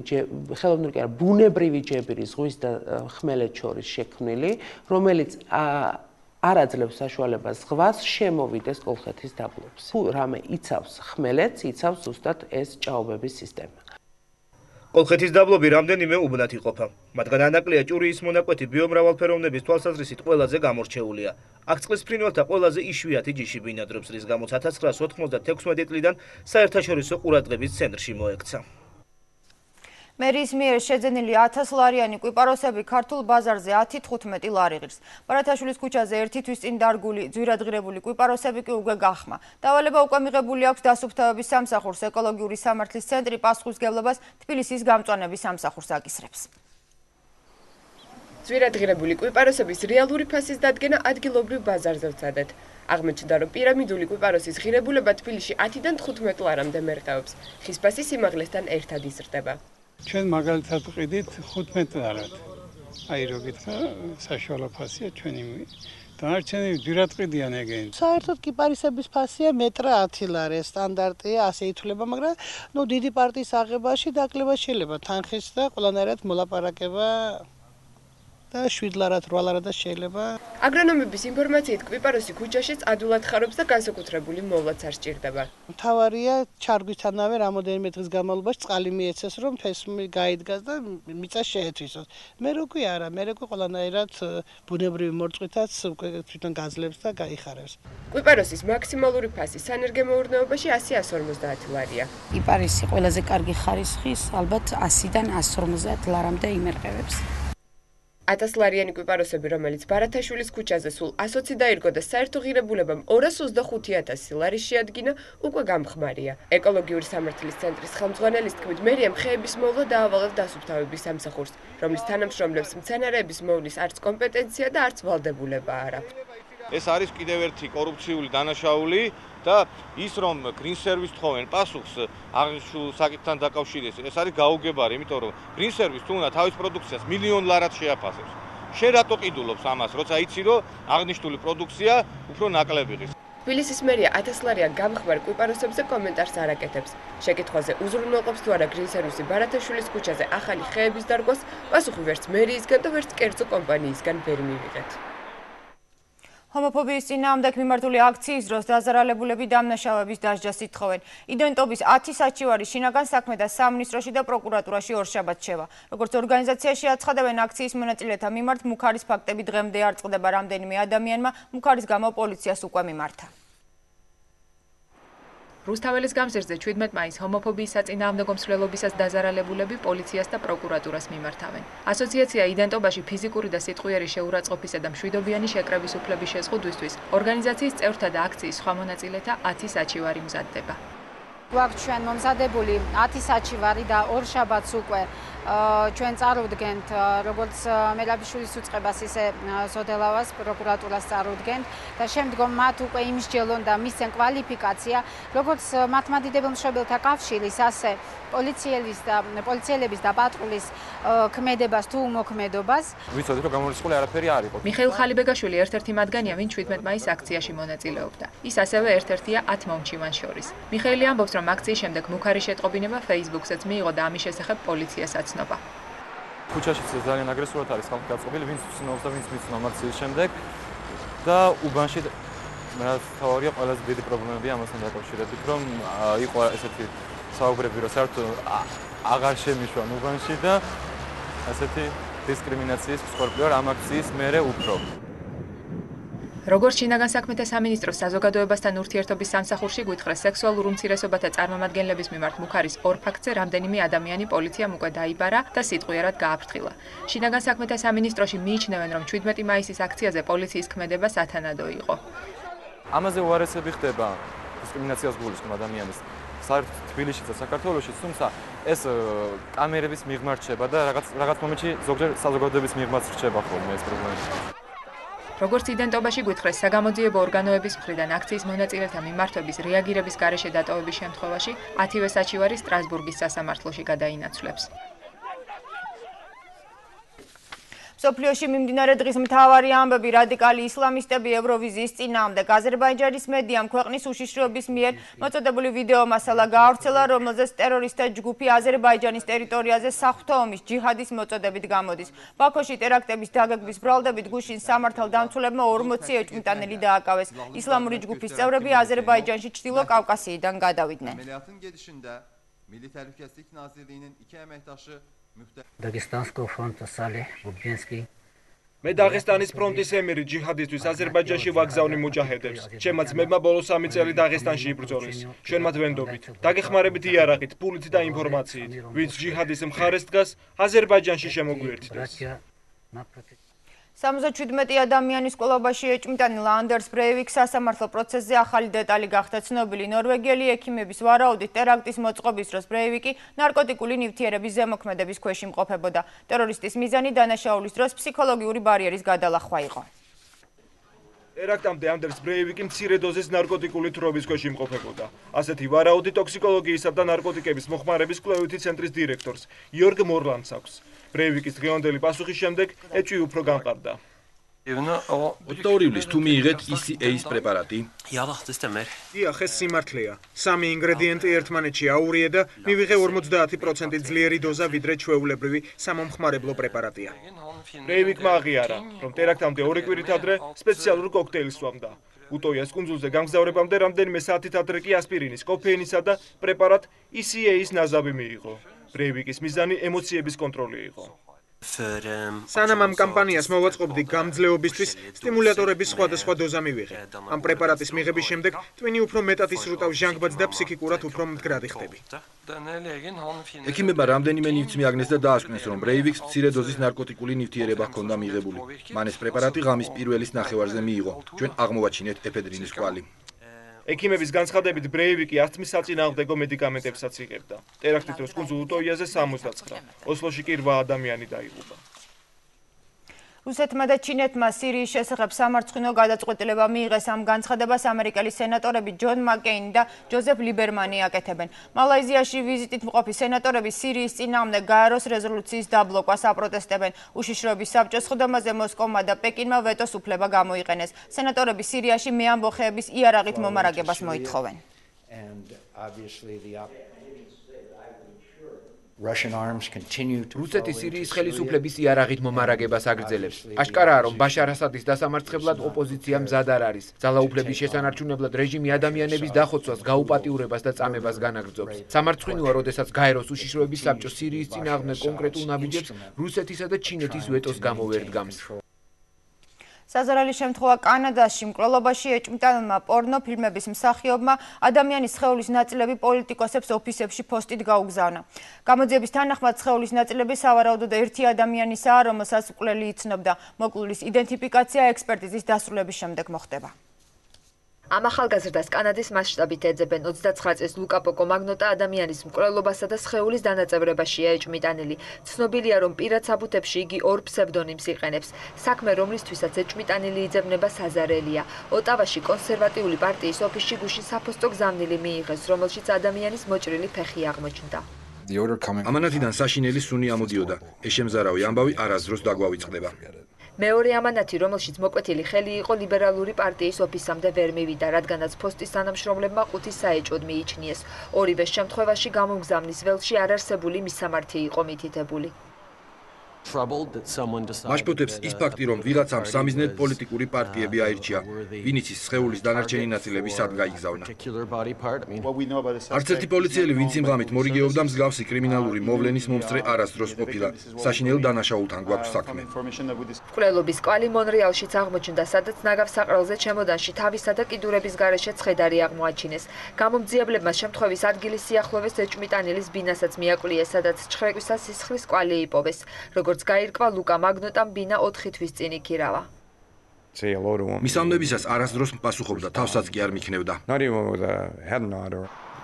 ხელოვნური კი არა, ბუნებრივი ჯებირი ზღვის და ხმელეთ შორის შექმნილი, რომელიც არ აძლევს საშუალებას ზღვას შემოვიდეს კოლხეთის დაბლობს. თუ რამე იცავს ხმელეთს, იცავს ზუსტად ეს ჭაობების სისტემა. კოლხეთის დაბლობი რამდენიმე უბნად იყოფა. მათგან ანაკლია ჭურიის მონაკვეთი ბიომრავალფეროვნების თვალსაზრისით ყველაზე გამორჩეულია. აქ წყლის ფრინველთა ყველაზე იშვიათი ჯიში ბინადრობს, რის გამოც 1996 წლიდან საერთაშორისო ყურადღების ცენტრში მოექცა. მერის მიერ შეძენილი 1000 ლარიანი კვიპაროსები ქართულ ბაზარზე 10-15 ლარი ღირს. ბარათაშვილის ქუჩაზე ერთი თვის წინ დარგული ძვირადღირებული კვიპაროსები კი უკვე გახმა. დავალება უკვე მიღებული აქვს დასუფთავების სამსახურს ეკოლოგიური სამართლის ცენტრი პასუხისგებლობას თბილისის გამწვანების სამსახურს აკისრებს. ზვირადღირებული კვიპაროსების რეალური ფასის დადგენა ადგილობრივ ბაზარზე ვცადეთ. აღმოჩნდა, რომ პირამიდული კვიპაროსის ღირებულება თბილისში 10-დან 15 ლარამდე მერყეობს. ხის ფასი სიმაღლესთან ერთად იზრდება. ჩვენ მაგალითად ვყიდით 15 ლარად. აი რო გითხრა, საშუალო ფასია ჩვენი დანარჩენი ძირად ყიდიან ეგენ. საერთოდ კიპარისების ფასია მეტრა 10 ლარი სტანდარტია, ასე ითვლება, მაგრამ ნუ დიდი პარტიის აღებაში დაკლება შეიძლება თანხის და ყველანაირად მოლაპარაკება და 7 ლარად 8 ლარად შეიძლება. აგრონომების ინფორმაციით კვიპაროსი ქუჩაშიც ადულად ხარობს და განსაკუთრებული მოვლაც არ სჭირდება. მთავარია ჩარგვისთანავე რამოდენიმე დღის განმავლობაში წყალი მიეცეს, რომ თესმი გაიდგას და მიწა შეეთვისოს. მე როქვი არა, მე როქვი ყველანაირად ბუნებრივი მორწყვითაც უკვე თვითონ გაძლებს და გაიხარებს. კვიპაროსის მაქსიმალური ფასი სანერგემეურნეობაში 100-150 ლარია. კვიპარისი ყველაზე კარგი ხარისხის, ალბათ 100-დან 150 ლარამდე იმერყევებს. ათასლარიანი კვიპაროსები, რომელიც ბარათაშვილის ქუჩაზე სულ 120 დაირგო და საერთო ღირებულებამ 225000 ლარი შეადგინა, უკვე გამხმარია. ეკოლოგიური სამართლის ცენტრის ხელმძღვანელის თქმით, მერიამ ხეების მოვლა დაავალა დასუფთავების სამსახურს, რომლის თანამშრომლებს მცენარეების მოვლის არც კომპეტენცია და არც ვალდებულება არ აქვს. ეს არის კიდევ ერთი კორუფციული დანაშაული და ის რომ green service თხოვენ პასუხს აღნიშნულ საკითხთან დაკავშირებით ეს არის გაუგებარი იმიტომ რომ green service თუ უნდა თავის პროდუქციას მილიონ ლარად შეაფასებს შენ რატო ყიდულობს ამას როცა იცი რომ აღნიშნული პროდუქცია უფრო ნაკლები ღირს თბილისის მერია 1000 ლარიან გამხმარ კვიპაროსებზე კომენტარს არ აკეთებს. შეკითხვაზე უზრუნველყოფს თუ არა green service ბარათაშვილის ქუჩაზე ახალი ხეების დარგვას, პასუხი ვერც მერიისგან და ვერც კერძო კომპანიისგან ვერ მივიღეთ. ჰომოფობიის წინააღმდეგ მიმართული აქციის დროს დაზარალებულები დამნაშავების დასჯას ითხოვენ. იდენტობის 10 საჩივარი შინაგან საქმე და სამინისტროში და პროკურატურაში ორშაბათს შევა. როგორც ორგანიზაციაში აცხადებენ აქციის მონაწილეთა მიმართ მუქარის ფაქტები დღემდე არ წყდება რამდენიმე ადამიანმა მუქარის გამო პოლიციას უკვე მიმართა. რუსთაველის გამზირზე 17 მაისს ჰომოფობიის საწინააღმდეგო მსვლელობისას დაზარალებულები პოლიციას და პროკურატურას მიმართავენ. ასოციაცია იდენტობაში ფიზიკური და სიტყვიერი შეურაცხყოფისა და მშვიდობიანი შეკრების უფლების შეზღუდვისთვის ორგანიზაციის წევრთა და აქციის სხვა მონაწილეთა 10 საჩივარი მზადდება. გვაქვს ჩვენ მომზადებული 10 საჩივარი და ორ შაბათს უკვე ჩვენ წარუდგენთ როგორც მელაბიშვილის უწყებას ისე სოდელავას პროკურატურას წარუდგენთ და შემდგომ მათ უკვე იმსჯელონ და მისცენ კვალიფიკაცია როგორც მათმადიდებელ მშობელთა კავშირის ასე პოლიციელის და პოლიციელების და პატრულის ქმედებას თუ უმოქმედობას ვიცოდი რომ გამორიცხული არაფერი არ იყო. მიხეილ ხალიბეგაშვილი ერთ-ერთი მათგანია ვინ 17 მაისს აქციაში მონაწილეობდა. ის ასევე ერთ-ერთია 10 მომჩივან შორის. მიხეილი ამბობს რომ აქციის შემდეგ მუქარი შეტყობინება Facebook-საც მიიღო და ამის შესახებ პოლიციასაც ცნობა. ქუჩაში ძალიან აგრესიულად არის ხალხი გაწყობილი, ვინც ცნობს და ვინც მიცნობს აქციის შემდეგ და უბანში მე თავარია ყველაზე დიდი პრობლემები ამასთან დაკავშირებით, რომ იყო ესეთი საუბრები, რომ საერთოდ აღარ შემიშვა უბანში და ასეთი დისკრიმინაციის მსხვერპლი ვარ ამ აქციის მერე უფრო. როგორც შინაგან საქმეთა სამინისტროს საზოგადოებასთან ურთიერთობის სამსახურში გვითხრეს სექსუალურ უმცირესობათა წარმომადგენლების მიმართ მუხარის ორ ფაქტზე რამდენიმე ადამიანი პოლიციამ უკვე დაიბარა და სიტყვიერად გააფრთხილა. შინაგან საქმეთა სამინისტროში მიიჩნევენ, რომ 17 მაისის აქციაზე პოლიციის ქმედება სათანადო იყო. ამაზე უარესები ხდება დისკრიმინაციას გულისხმობ ადამიანის საერთოდ თბილისში და საქართველოში, თუმცა ეს კამერების მიღმართ შეება და რაღაც რაღაც მომენტში ზოგჯერ საზოგადოების მიღმართ რჩება ხოლმე ეს პრობლემა. როგორც იდენტობაში გვითხრეს საგამოძიებო ორგანოების მხრიდან აქციის მონაწილეთა მიმართვების რეაგირების გარეშე დატოვების შემთხვევაში 10-ვე საჩივარი სტრასბურგის სასამართლოში გადაინაცვლებს. სოფლიოში მიმდინარე დღის მთავარი ამბები რადიკალი ისლამისტები ევროვიზიის წინააღმდეგ. აზერბაიჯანის მედიამ ქვეყნის უშიშროების მიერ მოწოდებული ვიდეო მასალა გაავრცელა რომელზეც ტერორისტთა ჯგუფი აზერბაიჯანის ტერიტორიაზე საღვთო ომის ჯიჰადის მოწოდებით გამოდის. ბაქოში ტერაქტების დაგეგმვის ბრალდებით გუშინ სამართალ დამცველებმა 40 ეჭვმიტანელი დააკავეს. ისლამური ჯგუფის წევრები აზერბაიჯანში ჩრდილო კავკასიიდან გადავიდნენ. Milli Təhlükəsizlik Nazirliyinin iki əməkdaşı დაგესტანსკო ფრონტა სალე ბუბინსკი მე დაღესტანის ფრონტის ემირი ჯიჰადისთვის აზერბაიჯანში ვაგზავნი მუჯაჰედებს. ჩემმა ძმებმა ბოლო 3 წელი დაღესტანში იბრძოლეს. ჩვენმაც ვენდობით, დაგეხმარებით იარაღით, ფულით და ინფორმაციით. ვინც ჯიჰადის მხარეს დგას, აზერბაიჯანში შემოგვიერთდეს. 77 ადამიანის ყოლობაში ეჭმიტანი ლანდერს ბრეივიქს სასამართლო პროცესზე ახალი დეტალი გახდა ცნობილი ნორვეგიელი ექიმების ვარაუდით ტერაქტის მოწყობის დროს ბრეივიკი ნარკოტიკული ნივთიერების ზემოქმედების ქვეშ იმყოფებოდა. ტერორისტის მიზანი დანაშაულის დროს ფსიქოლოგიური ბარიერის გადალახვა იყო. ტერაქტამდე ანდერს ბრეივიკი მცირე დოზის ნარკოტიკული თრობის ქვეშ იმყოფებოდა. ასეთი ვარაუდი ტოქსიკოლოგიისა და ნარკოტიკების მოხმარების კვლევითი ცენტრის დირექტორს იორგ მორლანდს აქვს ბრეივიკის დღევანდელი პასუხის შემდეგ ეჭვი უფრო განყარდა. 22 ივლისს თუ მიიღეთ ECA-ის პრეპარატი? დიახ, ეს სიმართლეა. სამი ინგრედიენტი ერთმანეთში აურია და მივიღე 50% ძლიერი დოზა ვიდრე ჩვეულებრივი სამომხმარებლო პრეპარატია. ბრეივიკმა აღიარა, რომ ტერაქტამდე ორი კვირით ადრე სპეციალური კოქტეილი სვამდა. უტოიას კუნძულზე გამგზავრებამდე რამდენიმე საათით ადრე კი ასპირინის, კოფეინისა და პრეპარატ ECA-ის ნაზავი მიიღო. ბრეივიკის მიზანი ემოციების კონტროლი იყო. სანამ ამ კამპანიას მოვაწყობდი გამძლეობისთვის სტიმულატორების სხვადასხვა დოზა მივიღე. ამ პრეპარატის მიღების შემდეგ ტვინი უფრო მეტად ისრუტავ ჟანგბადს და ფსიქიკურად უფრო მდგრადი ხდები. ექიმებმა რამდენიმე ნივთს მიაგნეს და დაასკვნეს, რომ ბრეივიქს მცირე დოზის ნარკოტიკული ნივთიერება ჰქონდა მიღებული. მან ეს პრეპარატი ღამის პირველის ნახევარზე მიიღო. ჩვენ აღმოვაჩინეთ ეფედრინის კვალი. ექიმების განცხადებით ბრეივიკი ასთმის საწინააღმდეგო მედიკამენტებსაც იღებდა. ტერაქტის დროს კუნძულ უტოიაზე 69, ოსლოში კი 8 ადამიანი დაიღუპა. რუსეთმა და ჩინეთმა სირიის შესახებ სამარცხინო გადაწყვეტილება მიიღეს ამ განცხადებას ამერიკელი სენატორები ჯონ მაკეინი და ჯოზეფ ლიბერმანი აკეთებენ. მალაიზიაში ვიზიტით მყოფი სენატორები სირიის წინააღმდეგ გაეროს რეზოლუციის დაბლოკვას აპროტესტებენ. უშიშროების საბჭოს ხდომაზე მოსკოვმა და პეკინმა ვეტოს უფლება გამოიყენეს. სენატორები სირიაში მეამბოხეების იარაღით მომარაგებას მოითხოვენ. And obviously the რუსეთი სირიის ხელისუფლების იარაღით მომარაგებას აგრძელებს. აშკარაა, რომ ბაშარ ასადის დასამარცხებლად ოპოზიცია მზად არ არის. ძალაუფლების შესანარჩუნებლად რეჟიმი ადამიანების დახოცვას, გაუპატიურებას და წამებას განაგრძობს. სამარცხინოა, როდესაც გაეროს უშიშროების საბჭო სირიის წინააღმდეგ კონკრეტულ ნაბიჯებს რუსეთისა და ჩინეთის ვეტოს გამო ვერ დგამს. საზარალი შემთხვევა კანადაში მკვლელობაში ეჭმტანმა პორნო ფილმების მსახიობმა ადამიანის სხეულის ნაწილები პოლიტიკოსებს ოფისებში პოსტით გაუგზავნა. გამოძიების თანახმად სხეულის ნაწილები სავარაუდოდ ერთი ადამიანისაა, რომელსაც მკვლელი იცნობდა. მოკლულის იდენტიფიკაცია ექსპერტიზის დასრულების შემდეგ მოხდება. ამ ახალგაზრდას კანადის მასშტაბით ეძებენ 29 წლის ლუკა პოკო მაგნოტა ადამიანის მკვლელობასა და სხეულის დანაწევრებაშია ეჭმიტანილი. ცნობილია, რომ პირად საბუთებში იგი ორ ფსევდონიმს იყენებს. საქმე, რომლისთვისაც ეჭმიტანილი იძებნება საზარელია. ოტავაში კონსერვატიული პარტიის ოფისში გუშინ საფოსტო გზავნილი მიიღეს, რომელშიც ადამიანის მოჭრილი ფეხი აღმოჩნდა. ამანათიდან საშინელი სუნი ამოდიოდა. ეშემზარავი ამბავი არაზროს დაგვავიწყდება. მეორე ამანათი, რომელშიც მოკვეთილი ხელი იყო ლიბერალური პარტიის ოფისამდე ვერ მივიდა, რადგანაც ფოსტის თანამშრომლებმა ყუთი საეჭოდ მიიჩნიეს. ორივე შემთხვევაში გამოგზავნის ველში არარსებული მისამართი იყო მითითებული. მაშპოტებს ის ფაქტი, რომ ვიღაც ამ სამიზნედ პოლიტიკური პარტიები აირჩია, ვინიც ის სხეულის დანარჩენი ნაწილები სად გაიგზავნა. არც ერთი პოლიციელი, ვინც იმ ღამით მორიგეობდა მსგავსი კრიმინალური მოვლენის მომსწრე არასდროს ყოფილა. საშინელ დანაშაულთან გვაქვს საქმე. კვლელობის კვალი მონრეალშიც აღმოჩნდა, სადაც ნაგავ საყრელზე ჩემოდანში თავისა და კიდურების გარეშე ცხედარი აღმოაჩინეს. გამომძიებლებმა შემთხვევის ადგილის სიახლოვეს ეჭმიტანილის ბინასაც მიაკლიეს, სადაც ჩხრეკვისას სისხლის კვალი იპოვეს. როგორც როგორც გაირკვა ლუკა მაგნოტამ ბინა 4 თვის წინ იქირავა. მისამნებისას არასდროს პასუხობდა, თავსაც კი არ მიქნევდა.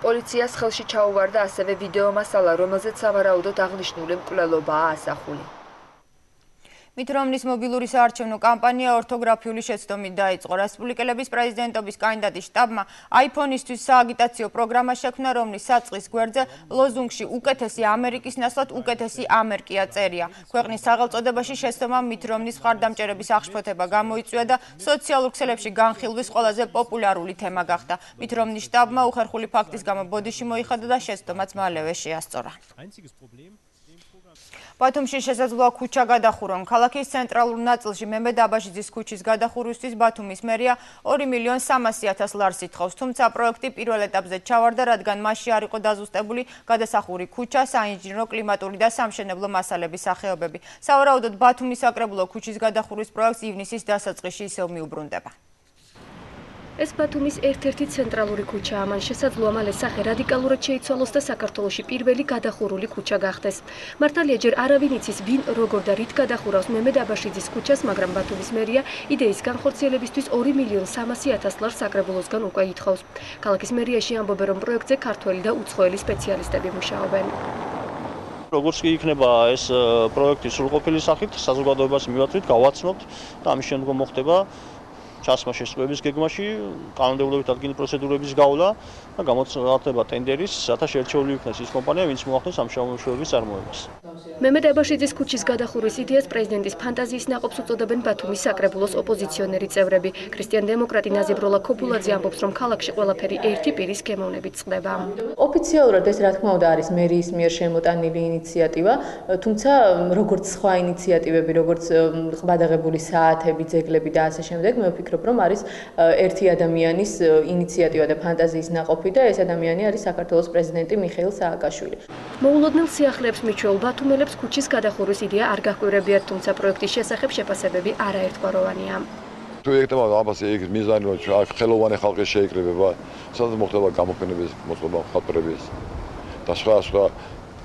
პოლიციას ხელში ჩაუვარდა ასევე ვიდეო მასალა, რომელზეც სავარაუდოდ აღნიშნული მკვლელობაა ასახული. მითრომნის მობილური საარჩევნო კამპანია ორთოგრაფიული შეცდომით დაიწყო. რესპუბლიკელების პრეზიდენტობის კანდიდატი შტაბმა iPhone-ისთვის სააგიტაციო პროგრამა შექმნა, რომლის საწყის გვერდზე ლოზუნგში უკეთესი ამერიკის ნაცვლად უკეთესი ამერიკია წერია. ქვეყნის სახელმწიფოში შეცდომამ მითრომნის ხარდამჭერების აღშფოთება გამოიწვია და სოციალურ ქსელებში განხილვის ყველაზე პოპულარული თემა გახდა. მითრომნის შტაბმა უხერხული ფაქტის გამო ბოდიში მოიხადა და შეცდომაც მალევე შეასწორა. ბათუმში შესაძლოა ქუჩა გადახურონ. ქალაქის ცენტრალურ ნაწილში მემედ აბაშიძის ქუჩის გადახურვისთვის ბათუმის მერია 2 მილიონ 300.000 ლარს ითხოვს. თუმცა პროექტი პირველ ეტაპზე ჩავარდა, რადგან მასში არ იყო დაზუსტებული გადასახური ქუჩა, საინჟინრო, კლიმატური და სამშენებლო მასალების სახეობები. სავარაუდოდ ბათუმის საკრებულო ქუჩის გადახურვის პროექტს ივნისის დასაწყისში ისევ მიუბრუნდება. ეს ბათუმის ერთ-ერთი ცენტრალური ქუჩაა. მან შესაძლოა მალე სახე რადიკალურად შეიცვალოს და საქართველოში პირველი გადახურული ქუჩა გახდეს. მართალია ჯერ არავინ იცის ვინ როგორ და რით გადახურავს მემედ აბაშიძის ქუჩას, მაგრამ ბათუმის მერია იდეის განხორციელებისთვის 2 მილიონ 300 ლარს საკრებულოსგან უკვე ითხოვს. ქალაქის მერიაში ამბობენ, რომ პროექტზე ქართველი და უცხოელი სპეციალისტები მუშაობენ. როგორც კი იქნება ეს პროექტი სრულყოფილი სახით საზოგადოებას მივაწვით, გავაცნობთ და ამის შემდგომ მოხდება ჩასმა შესწრების გეგმაში კანონმდებლობით ადგილი პროცედურების გავლა და გამოცხადდება ტენდერის, რათა შეერჩეული იქნეს ის კომპანია, ვინც მოახდენს ამ შემოშევების წარმოებას. მემედ აბაშიძის ქუჩის გადახურვის იდეას პრეზიდენტის ფანტაზიის ნაყოფს უწოდებენ ბათუმის საკრებულოს ოპოზიციონერი წევრები. ქრისტიან-დემოკრატი ნაზიბ როლაკობულაძე ამბობს, რომ ქალაქში ყველაფერი ერთი პირის გემოვნებით წყდება. ოფიციალურად ეს რა თქმა უნდა არის მერიის მიერ შემოტანილი ინიციატივა, თუმცა როგორც სხვა ინიციატივები, როგორც ყბადაღებული საათები, ძეგლები და ასე შემდეგ, მე ვფიქრობ ვფიქრობ, რომ არის ერთი ადამიანის ინიციატივა და ფანტაზიის ნაყოფი და ეს ადამიანი არის საქართველოს პრეზიდენტი მიხეილ სააკაშვილი. მოულოდნელ სიახლეებს მიჩვეულ ბათუმელებს ქუჩის გადახურვის იდეა არ გაგვირებიათ, თუმცა პროექტის შესახებ შეფასებები არაერთგვაროვანია. თუ ეკეთება ამას ეგ მიზანი რომ ხელოვანი ხალხი შეიკრიბება, სადაც მოხდება გამოფენების მოწყობა ხალხების და სხვა სხვა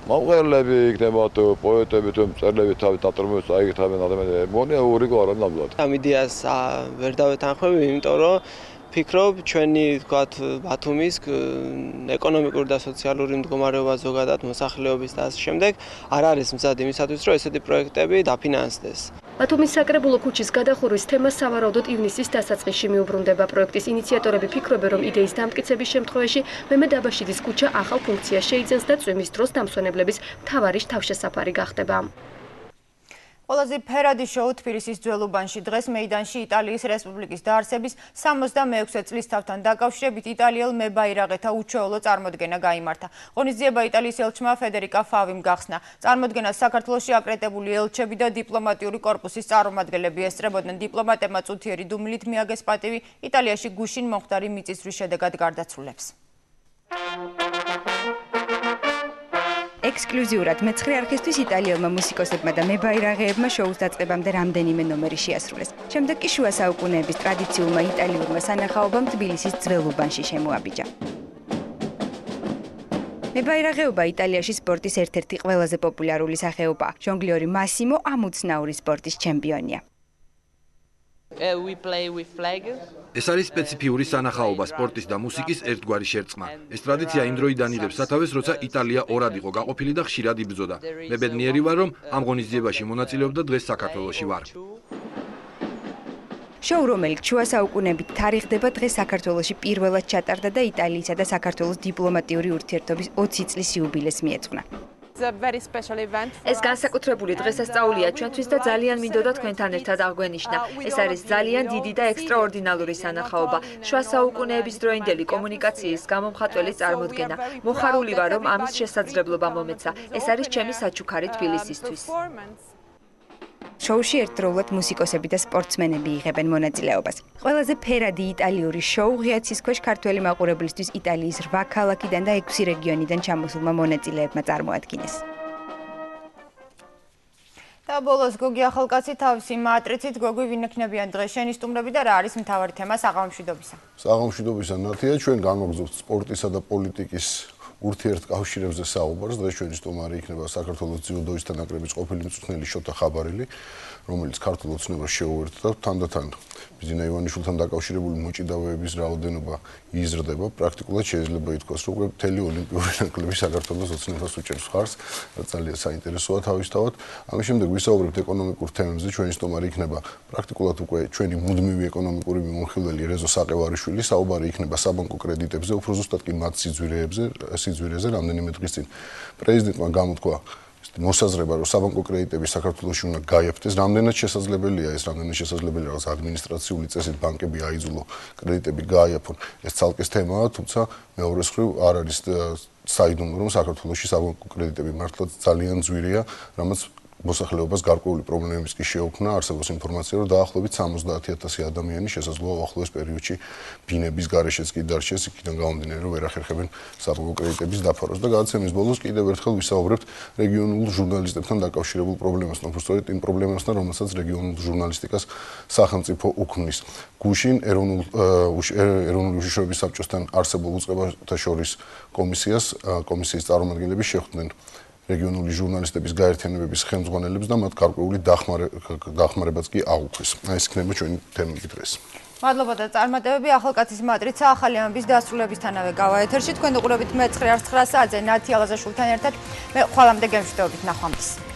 მომღერლები იქნება თუ პოეტები თუ მწერლები თავი დატრმოს აიგეთავენ ადამიანები მონია ურიგო არა ნამდვილად. ამ იდეას ვერ დავეთანხმები იმიტომ რომ ფიქრობ ჩვენი თქვათ ბათუმის ეკონომიკური და სოციალური მდგომარეობა ზოგადად მოსახლეობის და ასე შემდეგ არ არის მზად იმისათვის რომ ესეთი პროექტები დაფინანსდეს. ბათუმის საკრებულო ქუჩის გადახურვის თემა სავარაუდოდ ივნისის დასაწყისში მიუბრუნდება. პროექტის ინიციატორები ფიქრობენ რომ იდეის დამტკიცების შემთხვევაში მემედ აბაშიძის ქუჩა ახალ ფუნქციას შეიძენს და წვიმის დროს დამსვენებლების მთავარი თავშესაფარი გახდება ყველაზე ფერადი შოუ თბილისის ძველუბანში დღეს მეიდანში იტალიის რესპუბლიკის დაარსების 66 წლის თავთან დაკავშირებით იტალიელ მებაირაღეთა უჩვეულო წარმოდგენა გამართა. ღონისძიება იტალიის ელჩმა ფედერიკა ფავიმ გახსნა. წარმოდგენას საქართველოსი აკრედიტებული ელჩები და დიპლომატიური კორპუსის წარმომადგენლები ესწრებოდნენ. დიპლომატებმა წუთიერი დუმილით მიაგეს პატივი იტალიაში გუშინ მომხდარი მიწისძვრის შედეგად გარდაცვლილებს. ექსკლუზიურად მეცხრე არქისტვის იტალიელმა მუსიკოსებმა და მებაირაღეებმა შოუს დაწყებამდე რამდენიმე ნომერი შეასრულეს. შემდეგ კი შუა საუკუნეების ტრადიციულმა იტალიურმა სანახაობამ თბილისის ძველუბანში შემოაბიჯა. მებაირაღეობა იტალიაში სპორტის ერთ-ერთი ყველაზე პოპულარული სახეობაა. ჟონგლიორი მასიმო ამუცნაური სპორტის ჩემპიონია. Uh, we play with flag ეს არის სპეციფიური სანახაობა სპორტის და მუსიკის ერთგვარი შერწყმა. ეს ტრადიცია იმ დროიდან იღებს სათავეს, როცა იტალია ორად იყო გაყოფილი და ხშირად იბრძოდა. მე ბედნიერი ვარ, რომ ამ ღონისძიებაში მონაწილეობდა დღეს საქართველოსში ვარ. შოუ რომელიც შუა საუკუნეებით თარიღდება დღეს საქართველოსში პირველად ჩატარდა და იტალიისა და საქართველოს დიპლომატიური ურთიერთობის 20 წლის იუბილეს მიეძღვნა. ეს განსაკუთრებული დღესასწაულია ჩვენთვის და ძალიან მინდოდა თქვენთან ერთად აღვენიშნა. ეს არის ძალიან დიდი და ექსტრაორდინალური სანახაობა. შუა საუკუნეების დროინდელი კომუნიკაციის გამომხატველი წარმოდგენა. მოხარული ვარ, რომ ამის შესაძლებლობა მომეცა. ეს არის ჩემი საჩუქარი თბილისისთვის. შოუში ერთდროულად მუსიკოსები და სპორტსმენები იღებენ მონაწილეობას. ყველაზე ფერადი იტალიური შოუ ღიაცის ქვეშ ქართველი მაყურებლისთვის იტალიის 8 ქალაქიდან და 6 რეგიონიდან ჩამოსულმა მონაწილეებმა წარმოადგინეს. და ბოლოს გოგი ახალკაცი თავისი მატრიცით გოგი ვინ ექნებიან დღეს შენი სტუმრები და რა არის მთავარი თემა საღამომშვიდობისა? საღამომშვიდობისა ნათია ჩვენ განვაგზავნებთ სპორტისა და პოლიტიკის ურთიერთკავშირებზე საუბარს. დღეს ჩვენი სტუმარი იქნება საქართველოს ძიუდოისტთა ნაკრების ყოფილი მწვრთნელი შოთა ხაბარელი, რომელიც ქართულ ოცნებას შეუერთდა და თანდათან ბიზინა ივანიშვილთან დაკავშირებული მოჭიდავეების რაოდენობა იზრდება. პრაქტიკულად შეიძლება ითქვას, რომ მთელი ოლიმპიური ნაკრები საქართველოს ოცნებას უჭერს ხარს. ძალიან საინტერესოა თავისთავად. ამის შემდეგ ვისაუბრებთ ეკონომიკურ თემებზე. ჩვენი სტუმარი იქნება პრაქტიკულად უკვე ჩვენი მუდმივი ეკონომიკური მიმოხილველი რეზო საყევარიშვილი. საუბარი იქნება საბანკო კრედიტებზე, უფრო ზუსტად კი მათ სიძვირეებზე, სიძვირეზე რამდენიმე დღის წინ პრეზიდენტმა გამოთქვა მოსაზრება რომ საბანკო კრედიტები საქართველოში უნდა გაიაფთეს, რამდენად შესაძლებელია ეს, რამდენად შესაძლებელია რაღაც ადმინისტრაციული წესით ბანკები აიძულო კრედიტები გაიაფონ. ეს ცალკე თემაა, თუმცა მეორე მხრივ არ არის საიდუმლო რომ საქართველოში საბანკო კრედიტები მართლაც ძალიან ძვირია, რამაც მოსახლეობას გარკვეული პრობლემების კი შეუქმნა, არსებობს ინფორმაცია, რომ დაახლოებით 70000 ადამიანი შესაძლოა ახლოს პერიოდში ბინების გარეშეც კი დარჩეს, იქიდან გამომდინარე, რომ ვერ ახერხებენ საბანკო კრედიტების დაფარვას და გადაცემის ბოლოს კიდევ ერთხელ ვისაუბრებთ რეგიონულ ჟურნალისტებთან დაკავშირებულ პრობლემას, ნახოთ იმ პრობლემასთან, რომელსაც რეგიონულ ჟურნალისტიკას სახელმწიფო უქმნის. გუშინ ეროვნულ ეროვნული უშიშროების საბჭოსთან არსებულ უწყებათა შორის კომისიას კომისიის წარმომადგენლები შეხვდნენ რეგიონული ჟურნალისტების გაერთიანებების ხელმძღვანელებს და მათ გარკვეული დახმარებაც კი აღუქვეს. აი ეს იქნება ჩვენი თემები დღეს. მადლობა და წარმატებები ახალკაცის მატრიცა ახალი ამბის დასრულებისთანავე გავა ეთერში თქვენ უყურებით მე 9:09 საათზე ნათი ალაზაშვილთან ერთად მე ხვალამდე გემშვიდობით ნახვამდის